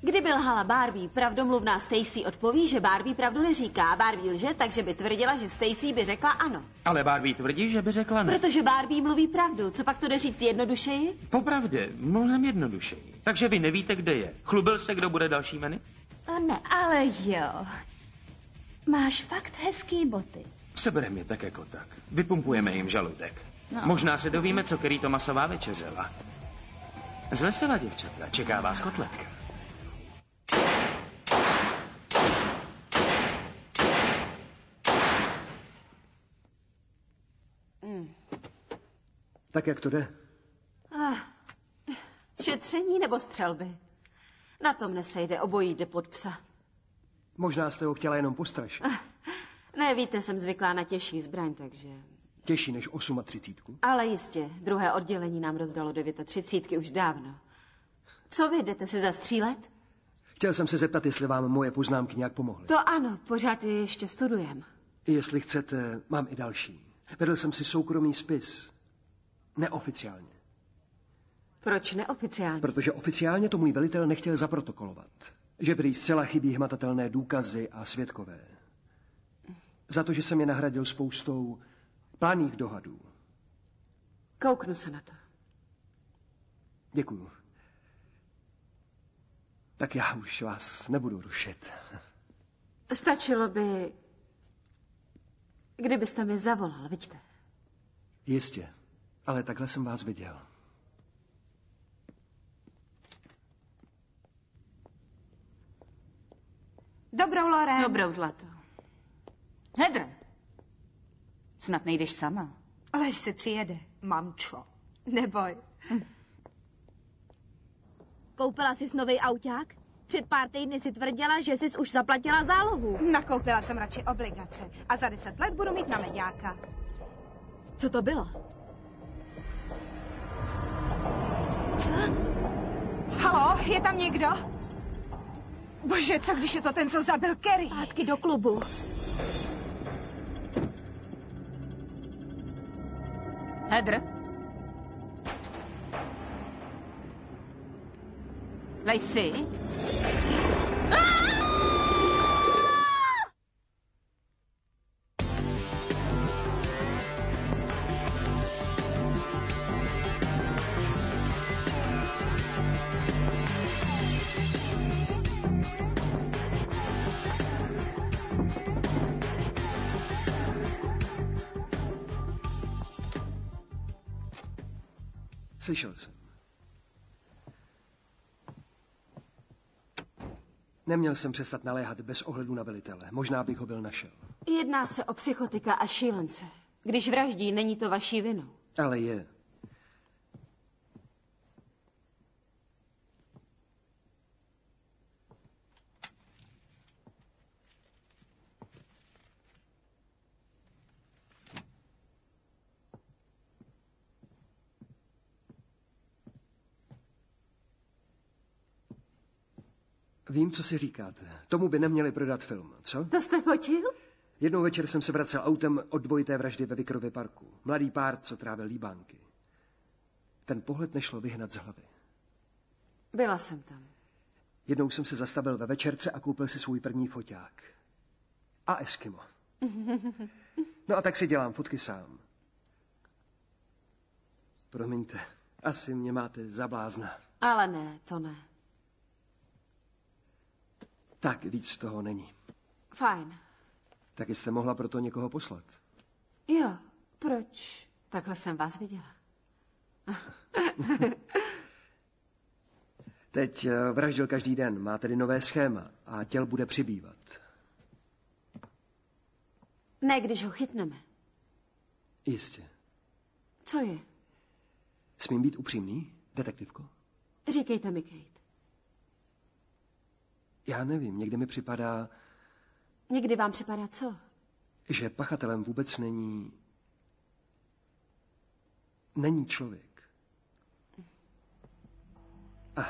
Kdyby lhala Barbie, pravdomluvná Stacy odpoví, že Barbie pravdu neříká. Barbie lže, takže by tvrdila, že Stacy by řekla ano. Ale Barbie tvrdí, že by řekla ne. Protože Barbie mluví pravdu. Co pak to jde říct jednodušeji? Popravdě, mnohem jednodušeji. Takže vy nevíte, kde je. Chlubil se, kdo bude další menu? A ne, ale jo. Máš fakt hezký boty. Sebereme je tak jako tak. Vypumpujeme jim žaludek. No. Možná se dovíme, co který to masová večeřela. Zvesela děvčata, čeká vás kotletka. Mm. Tak jak to jde? Ah, šetření nebo střelby? Na tom nesejde, obojí jde pod psa. Možná jste ho chtěla jenom postrašit. Ne, víte, jsem zvyklá na těžší zbraň, takže... Těžší než 38. Ale jistě, druhé oddělení nám rozdalo 39 už dávno. Co vy, jdete se zastřílet? Chtěl jsem se zeptat, jestli vám moje poznámky nějak pomohly. To ano, pořád je ještě studujem. Jestli chcete, mám i další. Vedl jsem si soukromý spis. Neoficiálně. Proč neoficiálně? Protože oficiálně to můj velitel nechtěl zaprotokolovat. Že prý zcela chybí hmatatelné důkazy a svědkové. Za to, že jsem je nahradil spoustou planých dohadů. Kouknu se na to. Děkuju. Tak já už vás nebudu rušit. Stačilo by, kdybyste mi zavolal, vidíte? Jistě, ale takhle jsem vás viděl. Dobrou, Loren. Dobrou, zlato. Hedr, snad nejdeš sama. Lež se přijede, mamčo. Neboj. Koupila jsi nový auták? Před pár týdny si tvrdila, že jsi už zaplatila zálohu. Nakoupila jsem radši obligace a za deset let budu mít na meďáka. Co to bylo? Halo, je tam někdo? Bože, co když je to ten, co zabil Kerry? Pátky do klubu. Hedr? Lacey? Slyšel jsem. Neměl jsem přestat naléhat bez ohledu na velitele. Možná bych ho byl našel. Jedná se o psychotika a šílence. Když vraždí, není to vaší vinou. Ale je. Vím, co si říkáte. Tomu by neměli prodat film, co? To jste fotil? Jednou večer jsem se vracel autem od dvojité vraždy ve Vikrově parku. Mladý pár, co trávil líbánky. Ten pohled nešlo vyhnat z hlavy. Byla jsem tam. Jednou jsem se zastavil ve večerce a koupil si svůj první foťák. A Eskimo. No a tak si dělám fotky sám. Promiňte, asi mě máte za blázna. Ale ne, to ne. Tak víc toho není. Fajn. Tak jste mohla proto někoho poslat. Jo, proč? Takhle jsem vás viděla. Teď eh, vraždil každý den, má tedy nové schéma a těl bude přibývat. Ne, když ho chytneme. Jistě. Co je? Smím být upřímný, detektivko? Říkejte mi, Kate. Já nevím, někdy mi připadá, Někdy vám připadá co? že pachatelem vůbec není... Není člověk. Ah,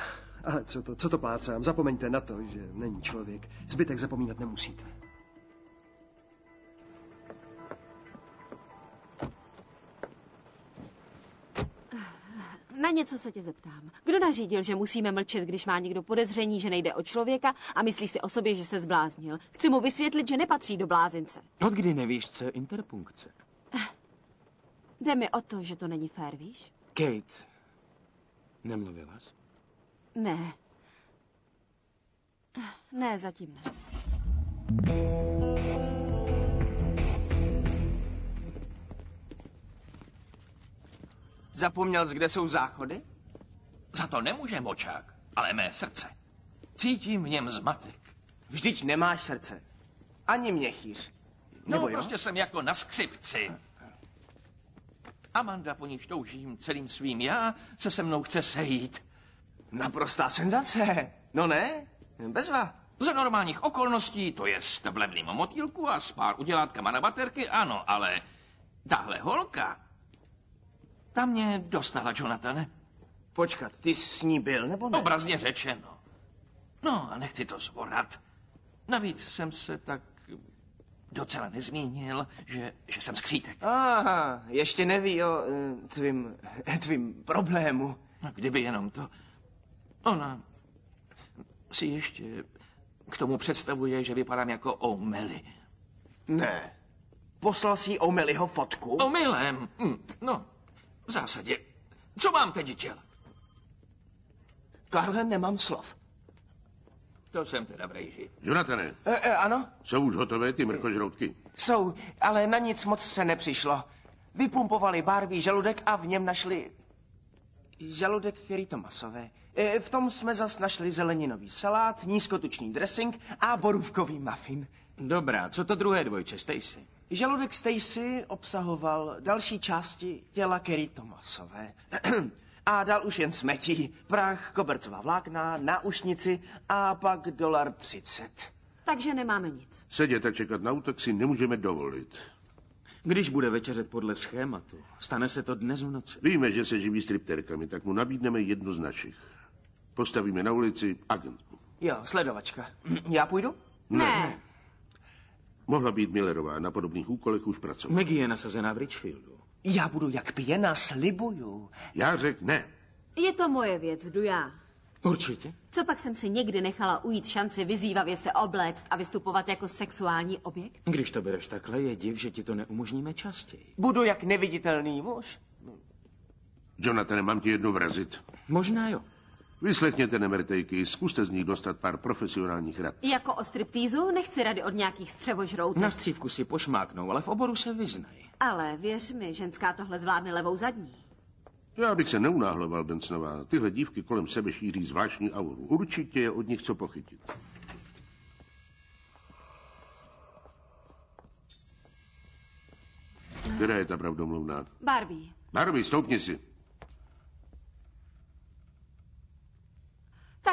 ale co to, co to plácám? Zapomeňte na to, že není člověk. Zbytek zapomínat nemusíte. Na něco se tě zeptám. Kdo nařídil, že musíme mlčet, když má někdo podezření, že nejde o člověka a myslí si o sobě, že se zbláznil? Chci mu vysvětlit, že nepatří do blázince. Od kdy nevíš, co je interpunkce? Jde mi o to, že to není fér, víš? Kate, nemluvila jsi? Ne. Ne, zatím ne. Zapomněl jsi, kde jsou záchody? Za to nemůže močák, ale mé srdce. Cítím v něm zmatek. Vždyť nemáš srdce. Ani měchýř. No, Nebo jo? prostě jsem jako na skřipci. Amanda, po níž toužím celým svým já, se se mnou chce sejít. Naprostá senzace. No ne? Bezva. Za normálních okolností, to je v levným motýlku a s pár udělátkama na baterky, ano, ale tahle holka, ta mě dostala, Jonathane. Počkat, ty jsi s ní byl, nebo ne? Obrazně řečeno. No a nechci to zvorat. Navíc jsem se tak docela nezmínil, že, že jsem skřítek. Aha, ještě neví o eh, tvým, tvým problému. A kdyby jenom to. Ona si ještě k tomu představuje, že vypadám jako O'Malley. Ne. Poslal si O'Malleyho fotku? Omylem. Hm, no, v zásadě. Co mám teď dělat? Karle, nemám slov. To jsem teda v rejži. Jonathane, E, e, ano, jsou už hotové ty mrkožroutky? jsou, ale na nic moc se nepřišlo. Vypumpovali Barbie žaludek a v něm našli... Žaludek Kerry Tomasové. E, v tom jsme zas našli zeleninový salát, nízkotučný dressing a borůvkový muffin. Dobrá, co to druhé dvojče, Stacy? Žaludek Stacy obsahoval další části těla Kerry Tomasové. A dal už jen smetí, prach, kobercová vlákna, náušnici a pak dolar 30. Takže nemáme nic. Sedět a čekat na útok si nemůžeme dovolit. Když bude večeřet podle schématu, stane se to dnes v noci. Víme, že se živí stripterkami, tak mu nabídneme jednu z našich. Postavíme na ulici agentku. Jo, sledovačka. Já půjdu? Ne. Mohla být Millerová, na podobných úkolech už pracovala. Maggie je nasazená v Richfieldu. Já budu jak pěna, slibuju. Já řek ne. Je to moje věc, jdu já. Určitě. Co pak jsem si někdy nechala ujít šanci vyzývavě se obléct a vystupovat jako sexuální objekt? Když to bereš takhle, je div, že ti to neumožníme častěji. Budu jak neviditelný muž. Jonathan, mám ti jednu vrazit. Možná jo. Vyslechněte nemertejky, zkuste z nich dostat pár profesionálních rad. Jako o striptýzu nechci rady od nějakých střevožroutek. Na střívku si pošmáknou, ale v oboru se vyznají. Ale věř mi, ženská tohle zvládne levou zadní. Já bych se neunáhloval, Bensonová. Tyhle dívky kolem sebe šíří zvláštní auru. Určitě je od nich co pochytit. Která je ta pravdomluvná? Barbie, Barbie, stoupni si.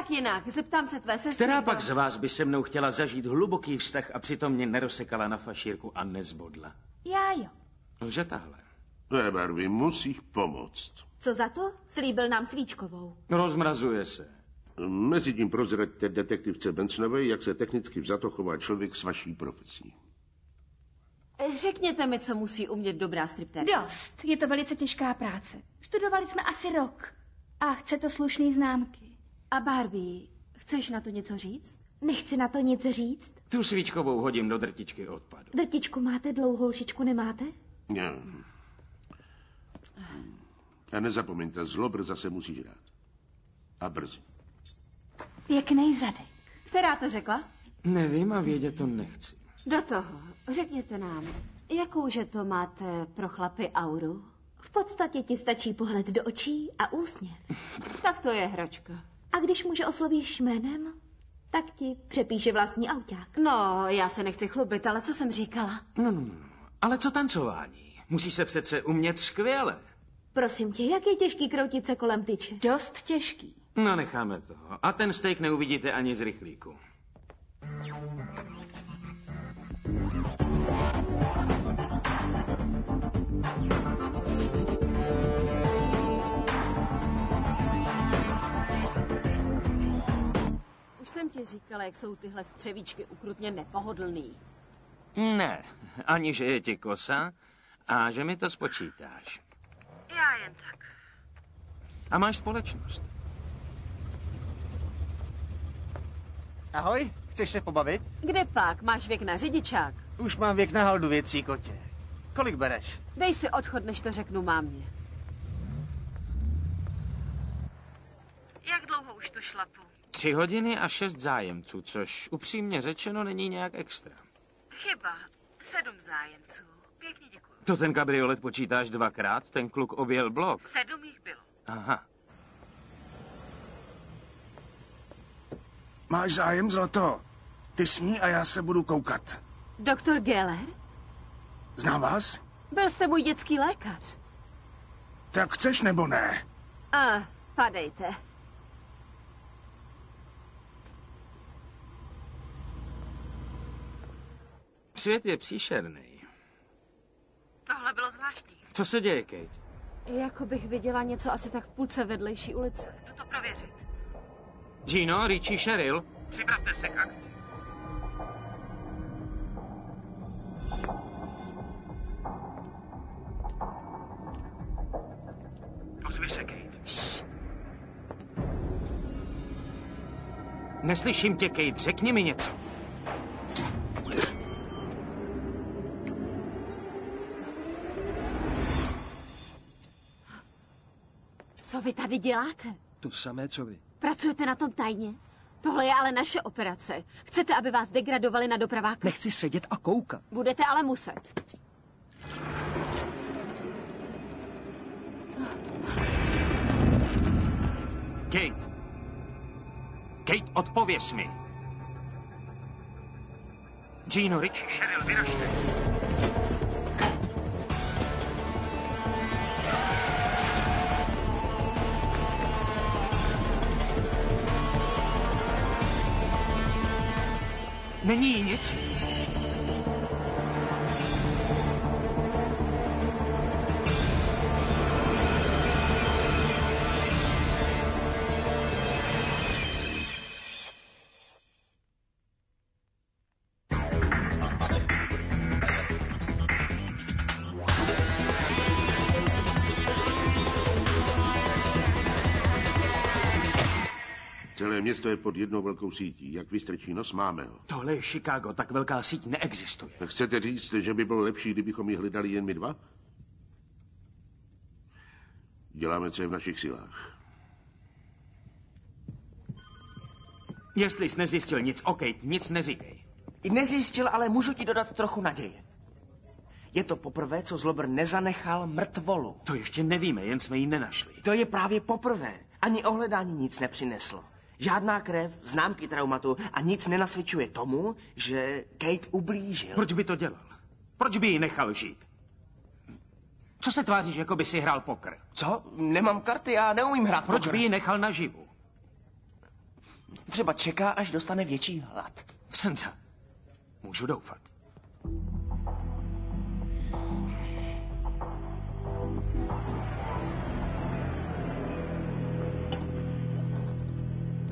tak jinak, zeptám se tvé sestry. Která pak z vás by se mnou chtěla zažít hluboký vztah a přitom mě nerozsekala na fašírku a nezbodla? Já jo. Lže tahle. Ne, Barbie, musíš pomoct. Co za to? Slíbil nám svíčkovou. Rozmrazuje se. Mezitím prozraďte detektivce Bensonové, jak se technicky vzato chová člověk s vaší profesí. Eh, Řekněte mi, co musí umět dobrá striptérka. Dost. Je to velice těžká práce. Študovali jsme asi rok. A chce to slušný známky. A Barbie, chceš na to něco říct? Nechci na to nic říct. Tu svíčkovou hodím do drtičky odpadu. Drtičku máte, dlouhou lžičku nemáte? Ne. A nezapomeňte, zlobr zase musíš hrát. A brzy. Pěkný zadek. Která to řekla? Nevím a vědět to nechci. Do toho, řekněte nám, jakouže to máte pro chlapy auru? V podstatě ti stačí pohled do očí a úsměv. Tak to je hračka. A když muže oslovíš jménem, tak ti přepíše vlastní auták. No, já se nechci chlubit, ale co jsem říkala? No, no, no. Ale co tancování? Musí se přece umět skvěle. Prosím tě, jak je těžký kroutit se kolem tyče? Dost těžký. No, necháme toho. A ten steak neuvidíte ani z rychlíku. Už jsem ti říkala, jak jsou tyhle střevíčky ukrutně nepohodlný. Ne, ani že je ti kosa a že mi to spočítáš. Já jen tak. A máš společnost. Ahoj, chceš se pobavit? Kde pak? Máš věk na řidičák. Už mám věk na haldu věcí, kotě. Kolik bereš? Dej si odchod, než to řeknu mámě. Jak dlouho už to šlapu? Tři hodiny a šest zájemců, což upřímně řečeno není nějak extra. Chyba. Sedm zájemců. Pěkně děkuji. To ten kabriolet počítáš dvakrát? Ten kluk objel blok. Sedm jich bylo. Aha. Máš zájem, Zlato? Ty sní a já se budu koukat. Doktor Geller? Znám vás? Byl jste můj dětský lékař. Tak chceš nebo ne? A, padejte. Svět je příšerný. Co se děje, Kate? Jako bych viděla něco asi tak v půlce vedlejší ulice. Jdu to prověřit. Gino, Richie, Cheryl. Připravte se k akci. Ozvi se, Kate. Neslyším tě, Kate, řekni mi něco. Vy tady děláte? To samé, co vy. Pracujete na tom tajně? Tohle je ale naše operace. Chcete, aby vás degradovali na dopraváka? Nechci sedět a koukat. Budete ale muset. Kate. Kate, odpověz mi. Gino, Richie, Cheryl, vyražte. Není jí nic? Celé město je pod jednou velkou sítí. Jak vystrčí nos, máme ho. Tohle je Chicago, tak velká síť neexistuje. Tak chcete říct, že by bylo lepší, kdybychom ji hledali jen my dva? Děláme, co je v našich silách. Jestli jsi nezjistil nic, OK, nic neříkej. I nezjistil, ale můžu ti dodat trochu naděje. Je to poprvé, co Zlobr nezanechal mrtvolu. To ještě nevíme, jen jsme ji nenašli. To je právě poprvé. Ani ohledání nic nepřineslo. Žádná krev, známky traumatu a nic nenasvědčuje tomu, že Kate ublížil. Proč by to dělal? Proč by ji nechal žít? Co se tváříš, jako by si hrál pokr? Co? Nemám karty, já neumím hrát Proč pokr. by ji nechal naživu? Třeba čeká, až dostane větší hlad. Senza, můžu doufat.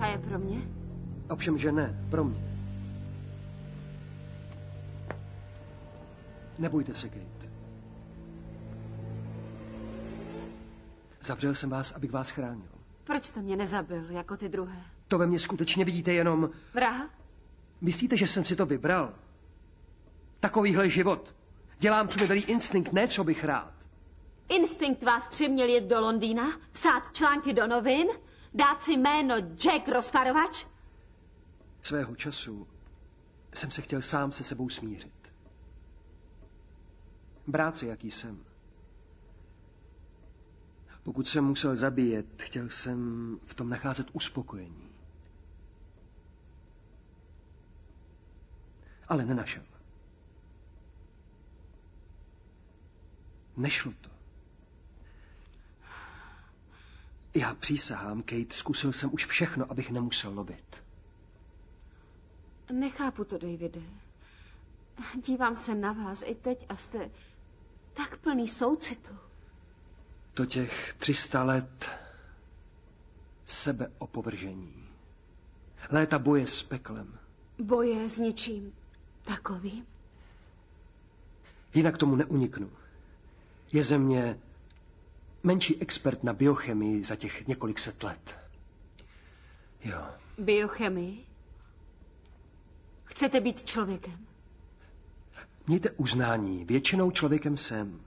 Ta je pro mě? Ovšem, že ne, pro mě. Nebojte se, Kate. Zavřel jsem vás, abych vás chránil. Proč jste mě nezabil, jako ty druhé? To ve mně skutečně vidíte jenom... Vraha? Myslíte, že jsem si to vybral? Takovýhle život. Dělám, co mi velí instinkt, ne co bych rád. Instinkt vás přiměl jet do Londýna, psát články do novin, dát si jméno Jack Rozparovač? Svého času jsem se chtěl sám se sebou smířit. Brát si, jaký jsem. Pokud jsem musel zabíjet, chtěl jsem v tom nacházet uspokojení. Ale nenašel. Nešlo to. Já přísahám, Kate, zkusil jsem už všechno, abych nemusel lovit. Nechápu to, Davide. Dívám se na vás i teď a jste tak plný soucitu. To těch 300 let sebeopovržení. Léta boje s peklem. Boje s něčím takovým? Jinak tomu neuniknu. Je ze mě menší expert na biochemii za těch několik set let. Jo. Biochemii? Chcete být člověkem? Mějte uznání, většinou člověkem jsem.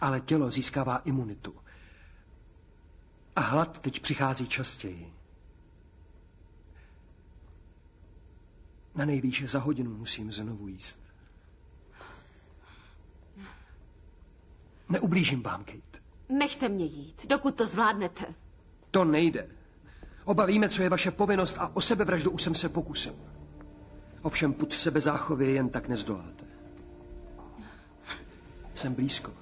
Ale tělo získává imunitu. A hlad teď přichází častěji. Na nejvýše za hodinu musím znovu jíst. Neublížím vám, Kate. Nechte mě jít, dokud to zvládnete. To nejde. Oba víme, co je vaše povinnost a o sebevraždu už jsem se pokusil. Ovšem put sebezáchovy jen tak nezdoláte. Jsem blízko.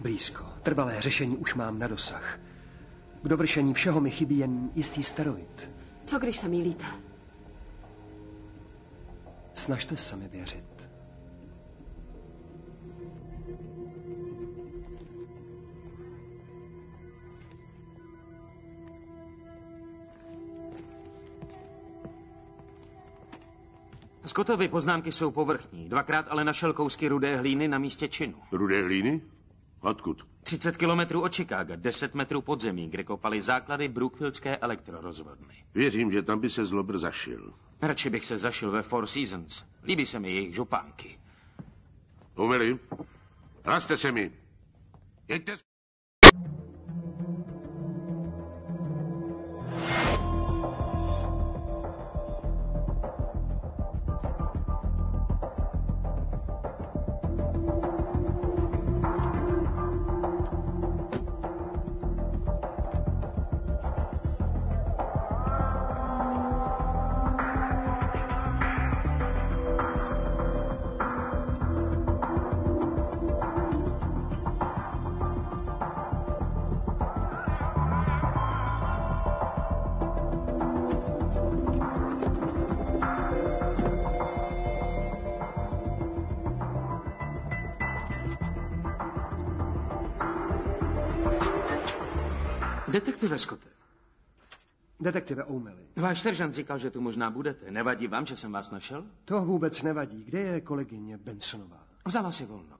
Blízko. Trvalé řešení už mám na dosah. K dovršení všeho mi chybí jen jistý steroid. Co když se mýlíte? Snažte se mi věřit. Scottovy poznámky jsou povrchní. Dvakrát ale našel kousky rudé hlíny na místě činu. Rudé hlíny? Odkud? 30 kilometrů od Chicaga, 10 metrů pod zemí, kde kopali základy Brookfieldské elektrorozvodny. Věřím, že tam by se zlobr zašil. Radši bych se zašil ve Four Seasons. Líbí se mi jejich župánky. Umeli, hlaste se mi. Jeďte váš seržant říkal, že tu možná budete. Nevadí vám, že jsem vás našel? To vůbec nevadí. Kde je kolegyně Bensonová? Vzala si volno.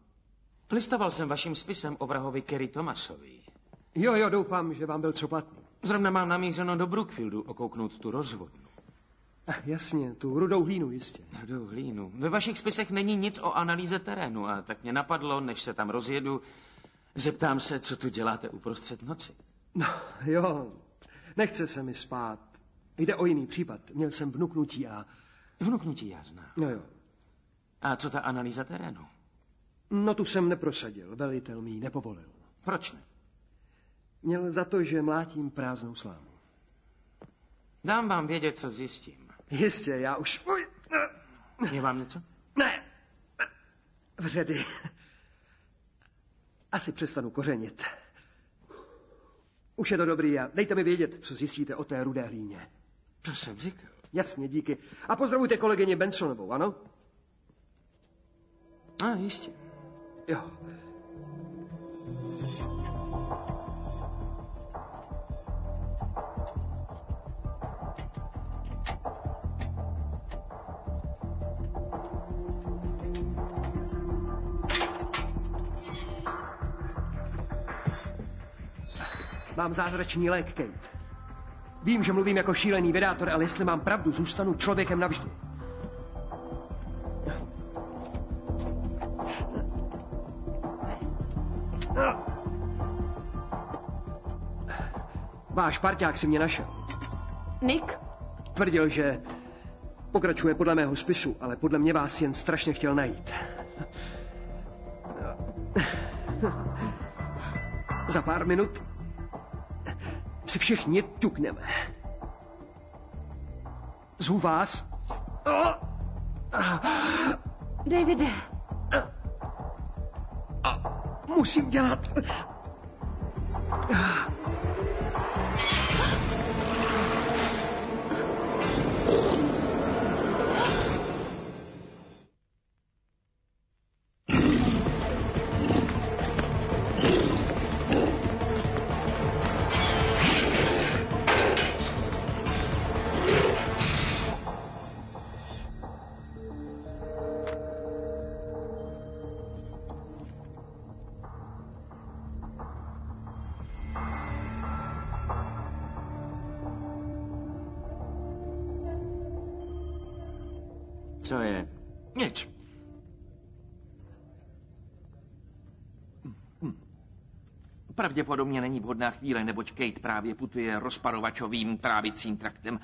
Listoval jsem vaším spisem o vrahovi Kerry Thomasovi. Jo, jo, doufám, že vám byl co platný. Zrovna mám namířeno do Brookfieldu okouknout tu rozvodnu. Ach, jasně, tu rudou hlínu, jistě. Rudou hlínu. Ve vašich spisech není nic o analýze terénu a tak mě napadlo, než se tam rozjedu, zeptám se, co tu děláte uprostřed noci. No, jo, nechce se mi spát. Jde o jiný případ. Měl jsem vnuknutí a... Vnuknutí já znám. No jo. A co ta analýza terénu? No tu jsem neprosadil. Velitel mi ji nepovolil. Proč ne? Měl za to, že mlátím prázdnou slámu. Dám vám vědět, co zjistím. Jistě, já už... Je vám něco? Ne. Vředy. Asi přestanu kořenit. Už je to dobrý a dejte mi vědět, co zjistíte o té rudé hlíně. To jsem říkal. Jasně, díky. A pozdravujte kolegyně Bensonovou, ano? A, jistě. Jo. Mám zázračný lék, Kate. Vím, že mluvím jako šílený vydátor, ale jestli mám pravdu, zůstanu člověkem navždy. Váš parťák si mě našel. Nick? Tvrdil, že pokračuje podle mého spisu, ale podle mě vás jen strašně chtěl najít. Za pár minut si všichni ťukneme. Zvu vás. Davide. Musím dělat. Pravděpodobně není vhodná chvíle, neboť Kate právě putuje rozparovačovým trávicím traktem.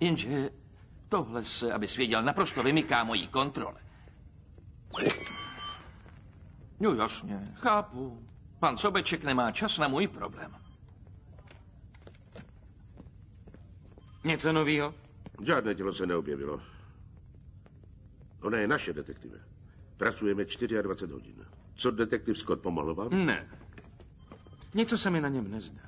Jenže tohle se, aby svěděl, naprosto vymyká mojí kontrole. No jasně, chápu. Pan Sobeček nemá čas na můj problém. Něco novýho? Žádné tělo se neobjevilo. Ona je naše detektive. Pracujeme 24 hodin. Co detektiv Scott vám? Ne. Něco se mi na něm nezdá.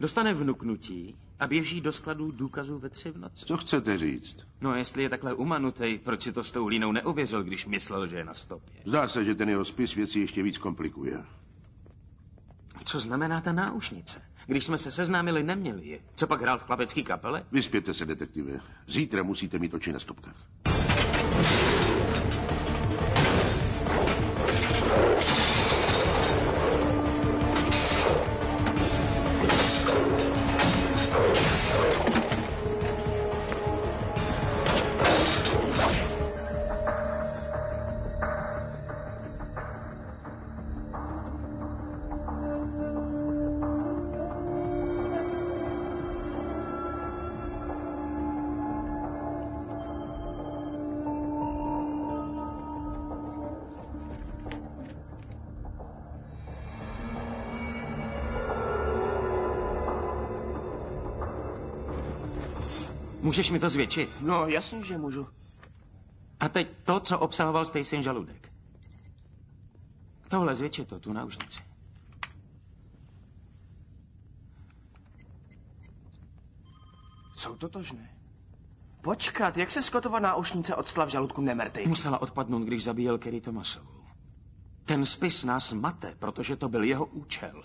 Dostane vnuknutí a běží do skladů důkazů ve tři v noci. Co chcete říct? No, jestli je takhle umanutej, proč si to s tou línou neuvěřil, když myslel, že je na stopě? Zdá se, že ten jeho spis věci ještě víc komplikuje. Co znamená ta náušnice? Když jsme se seznámili, neměli je. Co pak hrál v klapecký kapele? Vyspěte se, detektive. Zítra musíte mít oči na stopkách. Můžeš mi to zvětšit? No, jasně, že můžu. A teď to, co obsahoval Stacy žaludek. Tohle zvětšit to, tu náušnici. Jsou totožné. Počkat, jak se Scottova náušnice odstla v žaludku Nemerty? Musela odpadnout, když zabíjel Kerry Thomasovou. Ten spis nás mate, protože to byl jeho účel.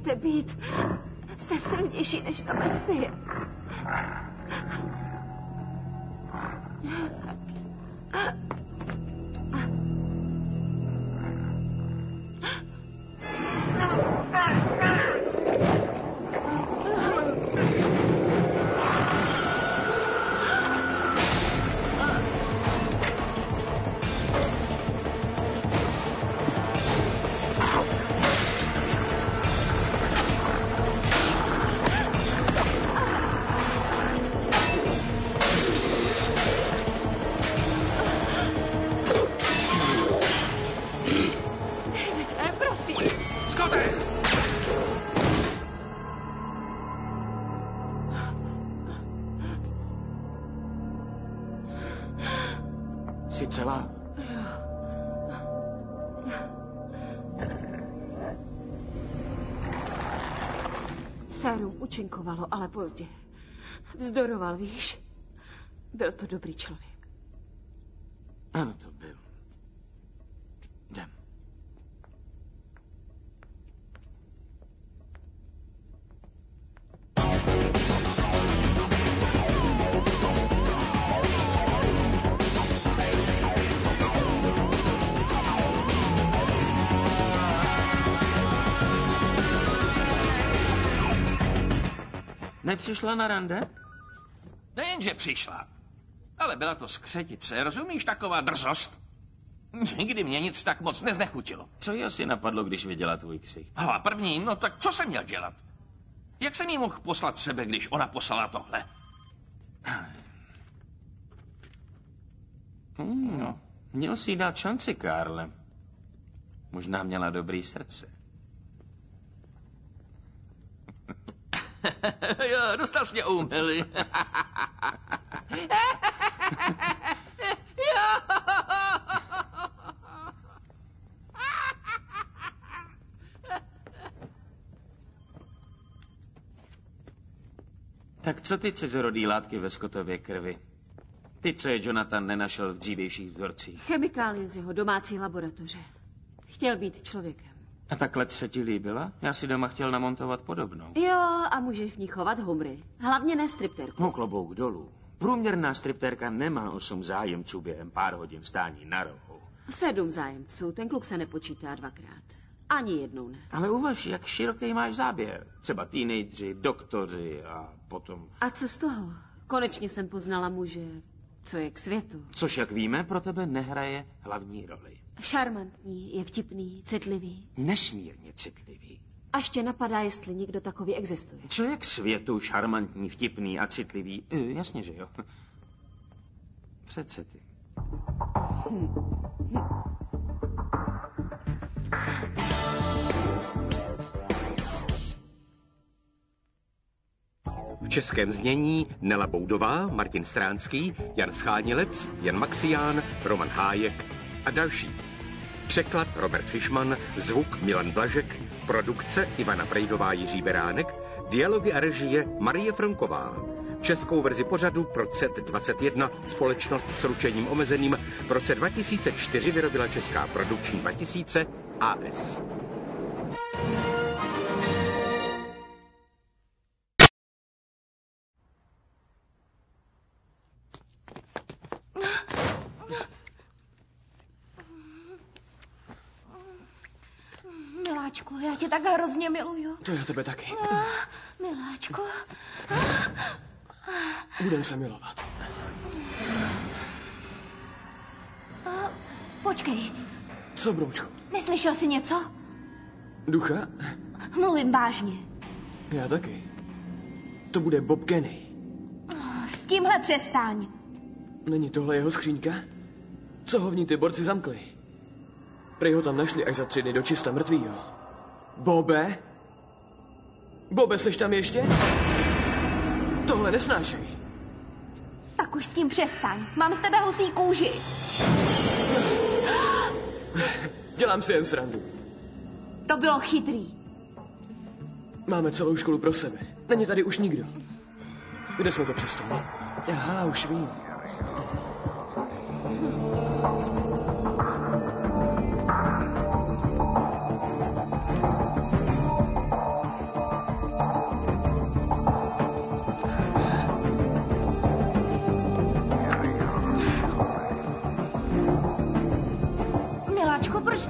Umíte být. Jste silnější než ta bestie. Sérum učinkovalo, ale pozdě. Vzdoroval, víš? Byl to dobrý člověk. Ano, to Nepřišla na rande? Nejenže přišla, ale byla to skřetice, rozumíš, taková drzost? Nikdy mě nic tak moc neznechutilo. Co jí asi napadlo, když viděla tvůj ksicht? A první, no tak co jsem měl dělat? Jak jsem jí mohl poslat sebe, když ona poslala tohle? Hmm, no, měl si jí dát šanci, Karle. Možná měla dobrý srdce. jo, dostal jsi mě úmily. Tak co ty cizorodý látky ve Scottově krvi? Ty, co je Jonathan nenašel v dřívějších vzorcích. Chemikálie z jeho domácí laboratoře. Chtěl být člověkem. A takhle se ti líbila? Já si doma chtěl namontovat podobnou. Jo, a můžeš v ní chovat humry. Hlavně ne stripterku. No klobouk dolů. Průměrná stripterka nemá osm zájemců během pár hodin stání na rohu. Sedm zájemců, ten kluk se nepočítá dvakrát. Ani jednou ne. Ale uvaž, jak široký máš záběr. Třeba teenageři, doktoři a potom... A co z toho? Konečně jsem poznala muže, co je k světu. Což, jak víme, pro tebe nehraje hlavní roli. Šarmantní, je vtipný, citlivý. Nesmírně citlivý. Až tě napadá, jestli někdo takový existuje. Co je k světu šarmantní, vtipný a citlivý? E, jasně, že jo. Přece ty. Hm. V českém znění Nela Boudová, Martin Stránský, Jan Schánilec, Jan Maxián, Roman Hájek a další. Překlad Robert Fischman, zvuk Milan Blažek, produkce Ivana Prejdová Jiří Beránek, dialogy a režie Marie Franková. Českou verzi pořadu pro CET21 společnost s ručením omezeným v roce 2004 vyrobila Česká produkční 2000 AS. Tak hrozně miluju. To já tebe taky. Ah, miláčku. Budem se milovat. Ah, počkej, Co, broučku? neslyšel jsi něco? Ducha? Mluvím vážně. Já taky. To bude Bob Kenny. S tímhle přestaň. Není tohle jeho skříňka? Co ho v ní ty borci zamkli? Prej ho tam našli až za tři dny do čista mrtvýho. Bobe? Bobe, seš tam ještě? Tohle nesnášej. Tak už s tím přestaň. Mám z tebe husí kůži. Dělám si jen srandu. To bylo chytrý. Máme celou školu pro sebe. Není tady už nikdo. Kde jsme to přestali? Aha, už vím.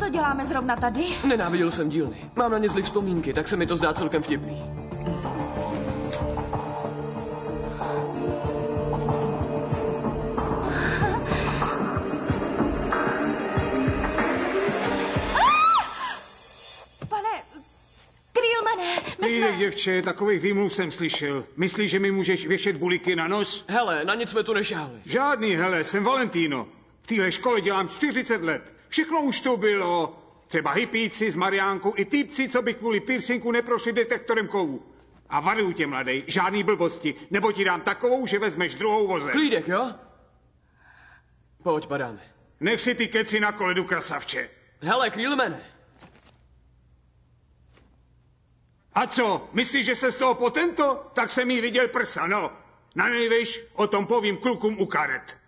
To děláme zrovna tady? Nenáviděl jsem dílny. Mám na ně zlý vzpomínky, tak se mi to zdá celkem vtipný. Jsme... děvče, takových výmluv jsem slyšel. Myslíš, že mi můžeš věšet buliky na nos? Hele, na nic jsme tu nešáhli. Žádný, hele, jsem Valentino. V téhle škole dělám 40 let. Všechno už to bylo. Třeba hippíci s Mariánkou i týpci, co by kvůli piercingu neprošli detektorem kovů. A varuju tě, mladej, žádný blbosti, nebo ti dám takovou, že vezmeš druhou voze. Klídek, jo? Pojď, padáme. Nech si ty keci na koledu, krasavče. Hele, Krýlmane. A co, myslíš, že se z toho potento? Tak jsem jí viděl prsa, no. Na nejvejš o tom povím klukům u karet.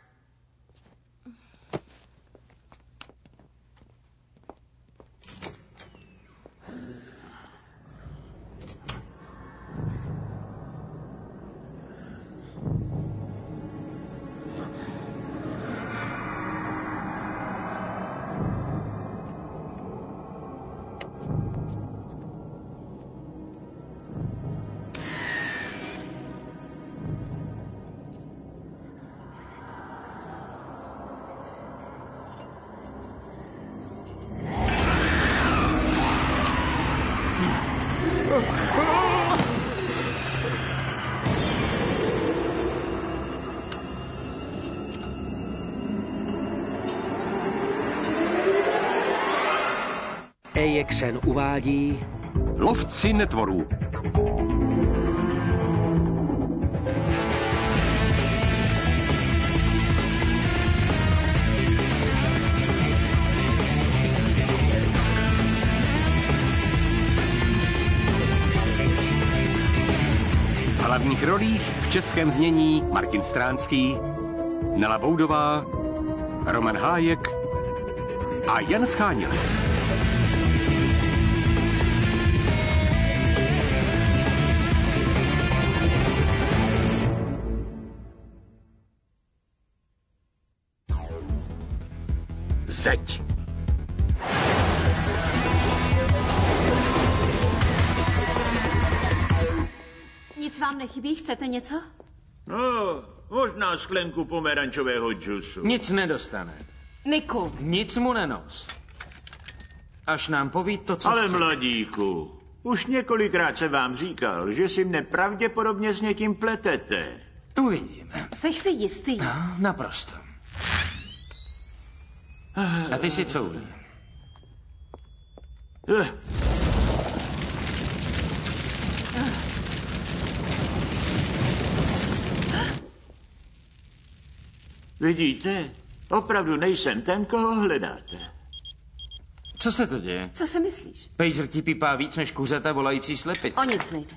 AXN uvádí Lovci netvorů. Hlavních rolích v českém znění Martin Stránský, Nela Boudová, Roman Hájek a Jan Schánilec. Zeď. Nic vám nechybí? Chcete něco? No, možná sklenku pomerančového džusu. Nic nedostane. Niku, Nic mu nenos. Až nám poví to, co Ale chce. mladíku, už několikrát jsem vám říkal, že si mne pravděpodobně s někým pletete. Uvidíme. seš si jistý? Naprosto. A ty si co? Eh, Vidíte? Opravdu nejsem ten, koho hledáte. Co se to děje? Co si myslíš? Pager ti pípá víc než kuřata volající slepic. O nic nejde.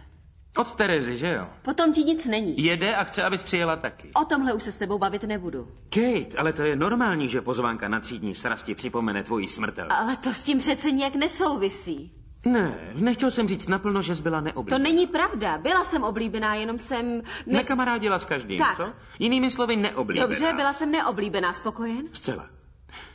Od Terezy, že jo? Potom ti nic není. Jede a chce, abys přijela taky. O tomhle už se s tebou bavit nebudu. Kate, ale to je normální, že pozvánka na třídní srasti připomene tvoji smrtel. Ale to s tím přece nějak nesouvisí. Ne, nechtěl jsem říct naplno, že jsi byla To neoblíbená. není pravda. Byla jsem oblíbená, jenom jsem... Ne... Nekamarádila s každým, Tak. co? Jinými slovy neoblíbená. Dobře, byla jsem neoblíbená. Spokojen? Zcela.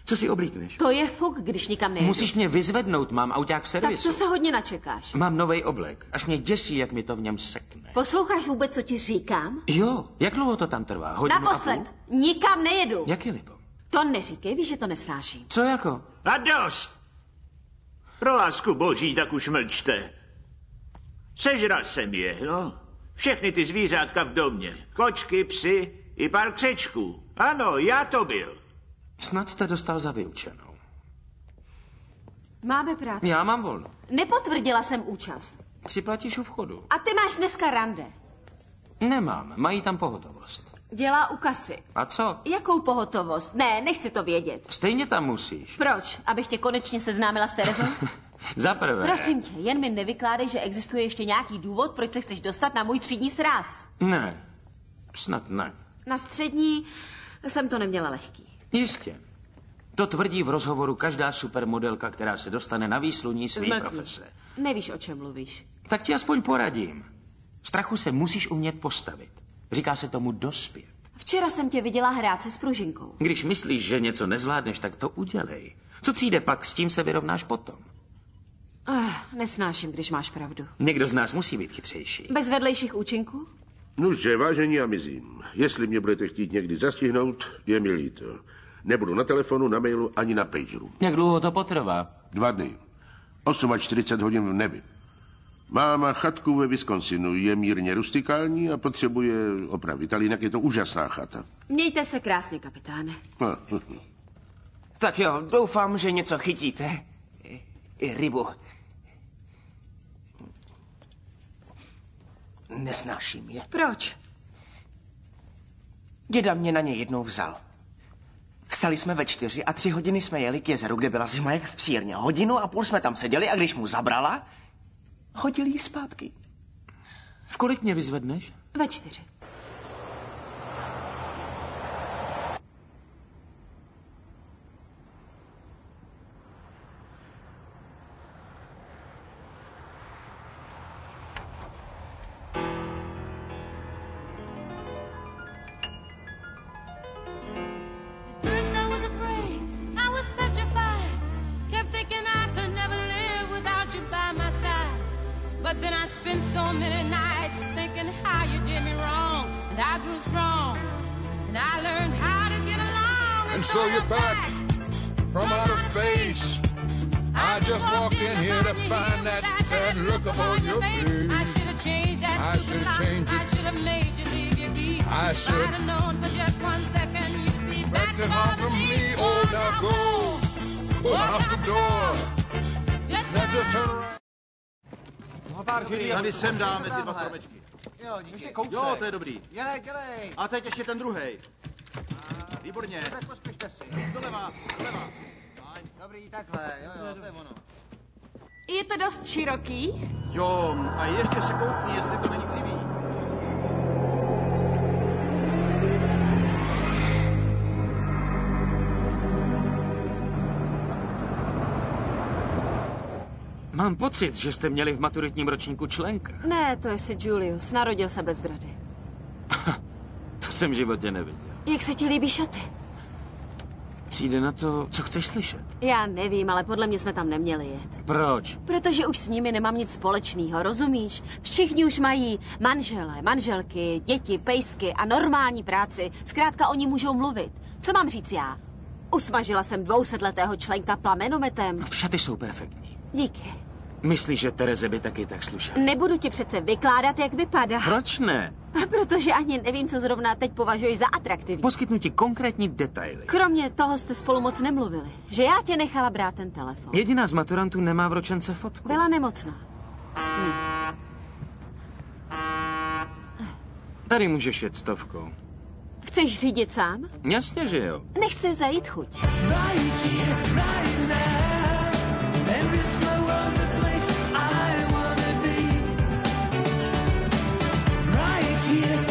Co si oblíkneš? To je fuk, když nikam nejedu. Musíš mě vyzvednout, mám auták v Tak servisu. to se hodně načekáš. Mám nový oblek, až mě děsí, jak mi to v něm sekne. Posloucháš vůbec, co ti říkám? Jo, jak dlouho to tam trvá? Hodinu Naposled. a půl? Nikam nejedu. Jak je libo? To neříkej, víš, že to nesnáším. Co jako? A dost! Pro lásku boží, tak už mlčte. Sežral jsem je, no. Všechny ty zvířátka v domě. Kočky, psy i pár křečků. Ano, já to byl. Snad jste dostal za vyučenou. Máme práci. Já mám volno. Nepotvrdila jsem účast. Připlatíš u vchodu. A ty máš dneska rande. Nemám, mají tam pohotovost. Dělá u kasy. A co? Jakou pohotovost? Ne, nechci to vědět. Stejně tam musíš. Proč? Abych tě konečně seznámila s Terezou? Za prvé. Prosím tě, jen mi nevykládej, že existuje ještě nějaký důvod, proč se chceš dostat na můj třídní sráz. Ne, snad ne. Na střední jsem to neměla lehký. Jistě. To tvrdí v rozhovoru každá supermodelka, která se dostane na výsluní své Zmlkni. profese. Nevíš, o čem mluvíš. Tak ti aspoň poradím. Strachu se musíš umět postavit. Říká se tomu dospět. Včera jsem tě viděla hrát se s pružinkou. Když myslíš, že něco nezvládneš, tak to udělej. Co přijde pak, s tím se vyrovnáš potom. Ah, nesnáším, když máš pravdu. Někdo z nás musí být chytřejší. Bez vedlejších účinků? Nuže, vážení, já mizím. Jestli mě budete chtít někdy zastihnout, je mi líto. Nebudu na telefonu, na mailu ani na pageru. Jak dlouho to potrvá? Dva dny. 48 hodin v nebi. Mám chatku ve Wisconsinu, je mírně rustikální a potřebuje opravit, ale jinak je to úžasná chata. Mějte se krásně, kapitáne. Tak jo, doufám, že něco chytíte. I, i rybu. Nesnáším je. Proč? Děda mě na ně jednou vzal. Vstali jsme ve čtyři a tři hodiny jsme jeli k jezeru, kde byla zima jak v psírně. Hodinu a půl jsme tam seděli a když mu zabrala, hodil ji zpátky. V kolik mě vyzvedneš? Ve čtyři. Sem dáme ty dva stromečky. Jo, díky. Jo, to je dobrý. Dělej, dělej. A teď ještě ten druhý. Výborně. Tak pospěšte si. Doleva, doleva. Dobrý, takhle, jo, jo, to je ono. Je to dost široký? Jo, a ještě se koukni, jestli to není křivý. Mám pocit, že jste měli v maturitním ročníku členka. Ne, to je si Julius. Narodil se bez brady. To jsem v životě neviděl. Jak se ti líbí šaty? Přijde na to, co chceš slyšet. Já nevím, ale podle mě jsme tam neměli jet. Proč? Protože už s nimi nemám nic společného, rozumíš? Všichni už mají manžele, manželky, děti, pejsky a normální práci. Zkrátka oni můžou mluvit. Co mám říct já? Usmažila jsem dvousetletého členka plamenometem. Šaty jsou perfektní. Díky. Myslíš, že Tereze by taky tak slušela? Nebudu ti přece vykládat, jak vypadá. Proč ne? Protože ani nevím, co zrovna teď považuji za atraktivní. Poskytnu ti konkrétní detaily. Kromě toho jste spolu moc nemluvili. Že já tě nechala brát ten telefon. Jediná z maturantů nemá v ročence fotku. Byla nemocná. Hm. Tady můžeš jet stovkou. Chceš řídit sám? Jasně, že jo. Nech si zajít chuť. here.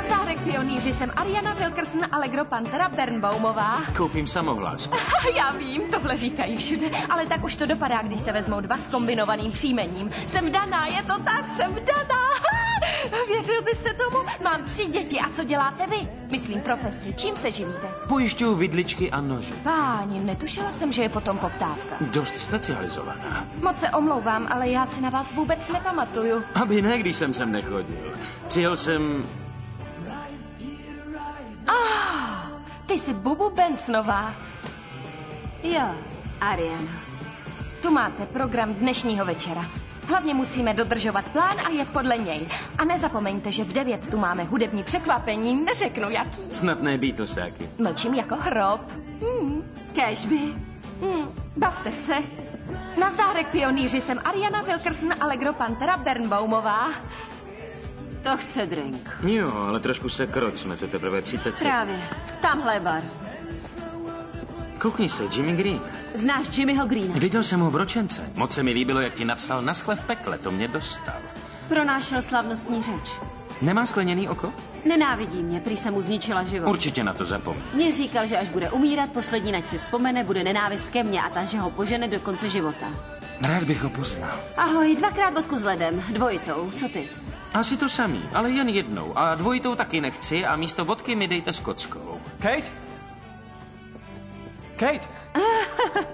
Nazdárek pionýři, jsem Ariana Wilkerson Allegro Pantera Bernbaumová. Koupím samohlásku. Já vím, tohle říkají všude, ale tak už to dopadá, když se vezmou dva s kombinovaným příjmením. Jsem daná, je to tak, jsem daná. Věřil byste tomu? Mám tři děti a co děláte vy? Myslím profesi, čím se živíte? Pojišťuju vidličky a nože. Páni, netušila jsem, že je potom poptávka. Dost specializovaná. Moc se omlouvám, ale já se na vás vůbec nepamatuju. Aby ne, když jsem sem nechodil. Přijel jsem... Ah, ty jsi Bubu Bensonová. Jo, Ariana. Tu máte program dnešního večera. Hlavně musíme dodržovat plán a jet podle něj. A nezapomeňte, že v devět tu máme hudební překvapení, neřeknu jaký. Snad ne Beatlesáky. Mlčím jako hrob. Hmm, kežby. Hmm, bavte se. Nazdárek pionýři, jsem Ariana Wilkerson Allegro Pantera Bernbaumová. To chce drink. Jo, ale trošku se kroč, jsme to teprve 30 Právě. Tamhle bar. Koukni se, Jimmy Green. Znáš Jimmyho Greena? Viděl jsem ho v ročence. Moc se mi líbilo, jak ti napsal na v pekle, to mě dostal. Pronášel slavnostní řeč. Nemá skleněný oko? Nenávidí mě, prý jsem mu zničila život. Určitě na to zapomeň. Mně říkal, že až bude umírat, poslední nač si vzpomene, bude nenávist ke mně a ta, že ho požene do konce života. Rád bych ho poznal. Ahoj, dvakrát vodku s ledem, dvojitou, co ty? Asi to samý, ale jen jednou. A dvojitou taky nechci a místo vodky mi dejte skotskou. Kate? Kate?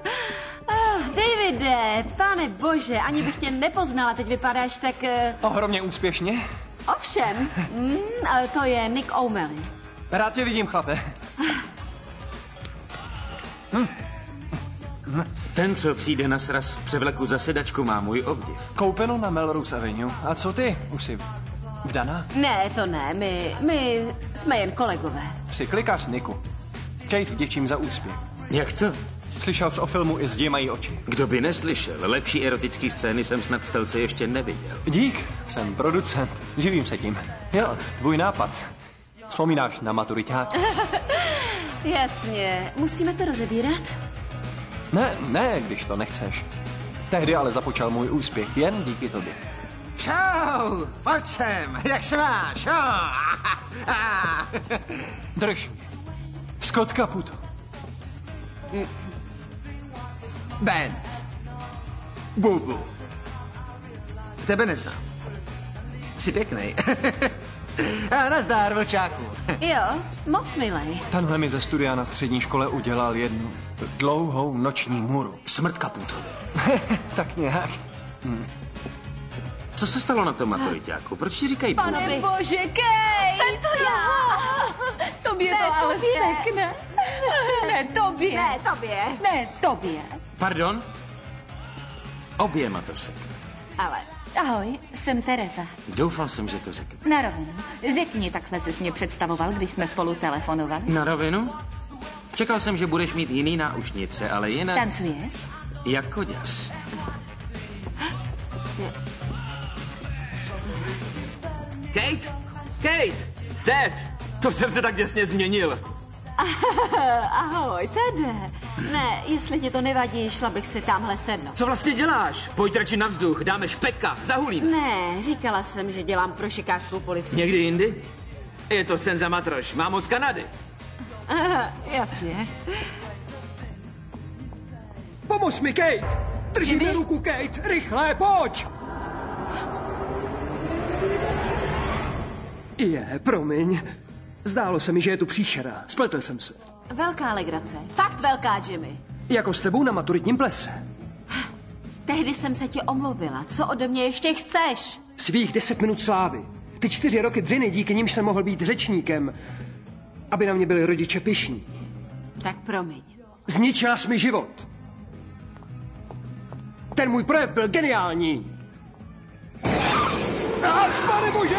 Ah, Davide, pane bože, ani bych tě nepoznala, teď vypadáš tak... Uh... Ohromně úspěšně. Ovšem, mm, ale to je Nick O'Malley. Rád tě vidím, chlape. Ten, co přijde na sraz v převleku za sedačku, má můj obdiv. Koupeno na Melrose Avenue. A co ty? Už jsi vdaná? Ne, to ne, my, my jsme jen kolegové. Jsi klikař, Niku. Kate, vděčím za úspěch. Jak to? Slyšel jsi o filmu I zdi mají oči. Kdo by neslyšel, lepší erotický scény jsem snad v telce ještě neviděl. Dík, jsem producent, živím se tím. Jo, tvůj nápad. Vzpomínáš na maturiták? Jasně, musíme to rozebírat? Ne, ne, když to nechceš. Tehdy ale započal můj úspěch jen díky tobě. Čau, pojď sem, jak se máš? Drž. Scott Caputo. Band. Bubu. Tebe neznám. Jsi pěkný. A nazdár, vlčáku. Jo, moc milej. Tenhle mi ze studia na střední škole udělal jednu dlouhou noční můru. Smrt Caputo. tak nějak. Hm. Co se stalo na tom maturitáku? Proč ti říkají Pane bože, Kej! Jsem to já! Tobě Ne, to ale tobě. sekne. Ne, tobě. Ne, tobě. Ne, tobě. Pardon? Oběma to sekne. Ale ahoj, jsem Tereza. Doufal jsem, že to řekne. Na rovinu. Řekni, takhle jsi mě představoval, když jsme spolu telefonovali. Na rovinu? Čekal jsem, že budeš mít jiný náušnice, ale jinak... Tancuješ? Jako děs. Kate? Kate! Ted! To jsem se tak děsně změnil. Ahoj, Tede. Ne, jestli ti to nevadí, šla bych si tamhle sednout. Co vlastně děláš? Pojď radši na vzduch, dáme špeka, zahulím. Ne, říkala jsem, že dělám pro šikářskou policii. Někdy jindy? Je to Senza Matroš, mámo z Kanady. Aha, jasně. Pomož mi, Kate! Drží mi ruku, Kate! Rychle, pojď! Je, promiň. Zdálo se mi, že je tu příšera. Spletl jsem se. Velká legrace. Fakt velká, Jimmy. Jako s tebou na maturitním plese. Tehdy jsem se ti omluvila. Co ode mě ještě chceš? Svých deset minut slávy. Ty čtyři roky dřiny, díky nimž jsem mohl být řečníkem, aby na mě byli rodiče pišní. Tak promiň. Zničila jsi mi život. Ten můj projev byl geniální. Ach, pane bože!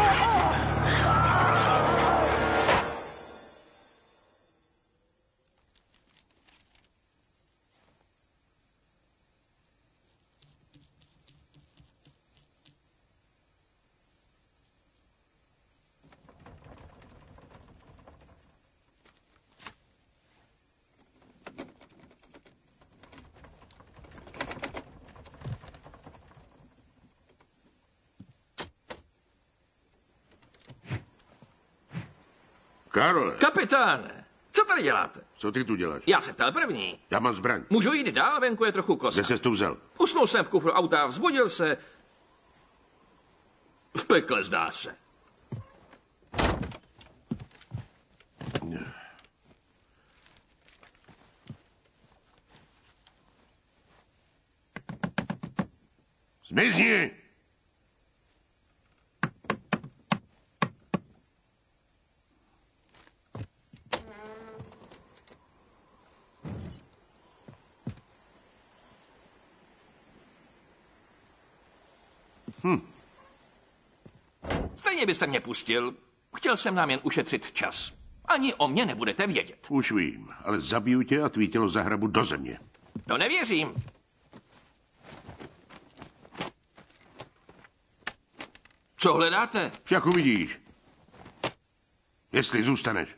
Karole, Kapitáne, co tady děláte? co ty tu děláš? Já jsem ptal první. Já mám zbraň. Můžu jít dál, venku je trochu kosa. Kde ses tu vzal? Usnul jsem v kufru auta, vzbudil se. V pekle zdá se. Zmizni! Stejně byste mě pustil. Chtěl jsem nám jen ušetřit čas. Ani o mě nebudete vědět. Už vím, ale zabiju tě a tvý tělo zahrabu do země. To nevěřím. Co hledáte? Však uvidíš. Jestli zůstaneš.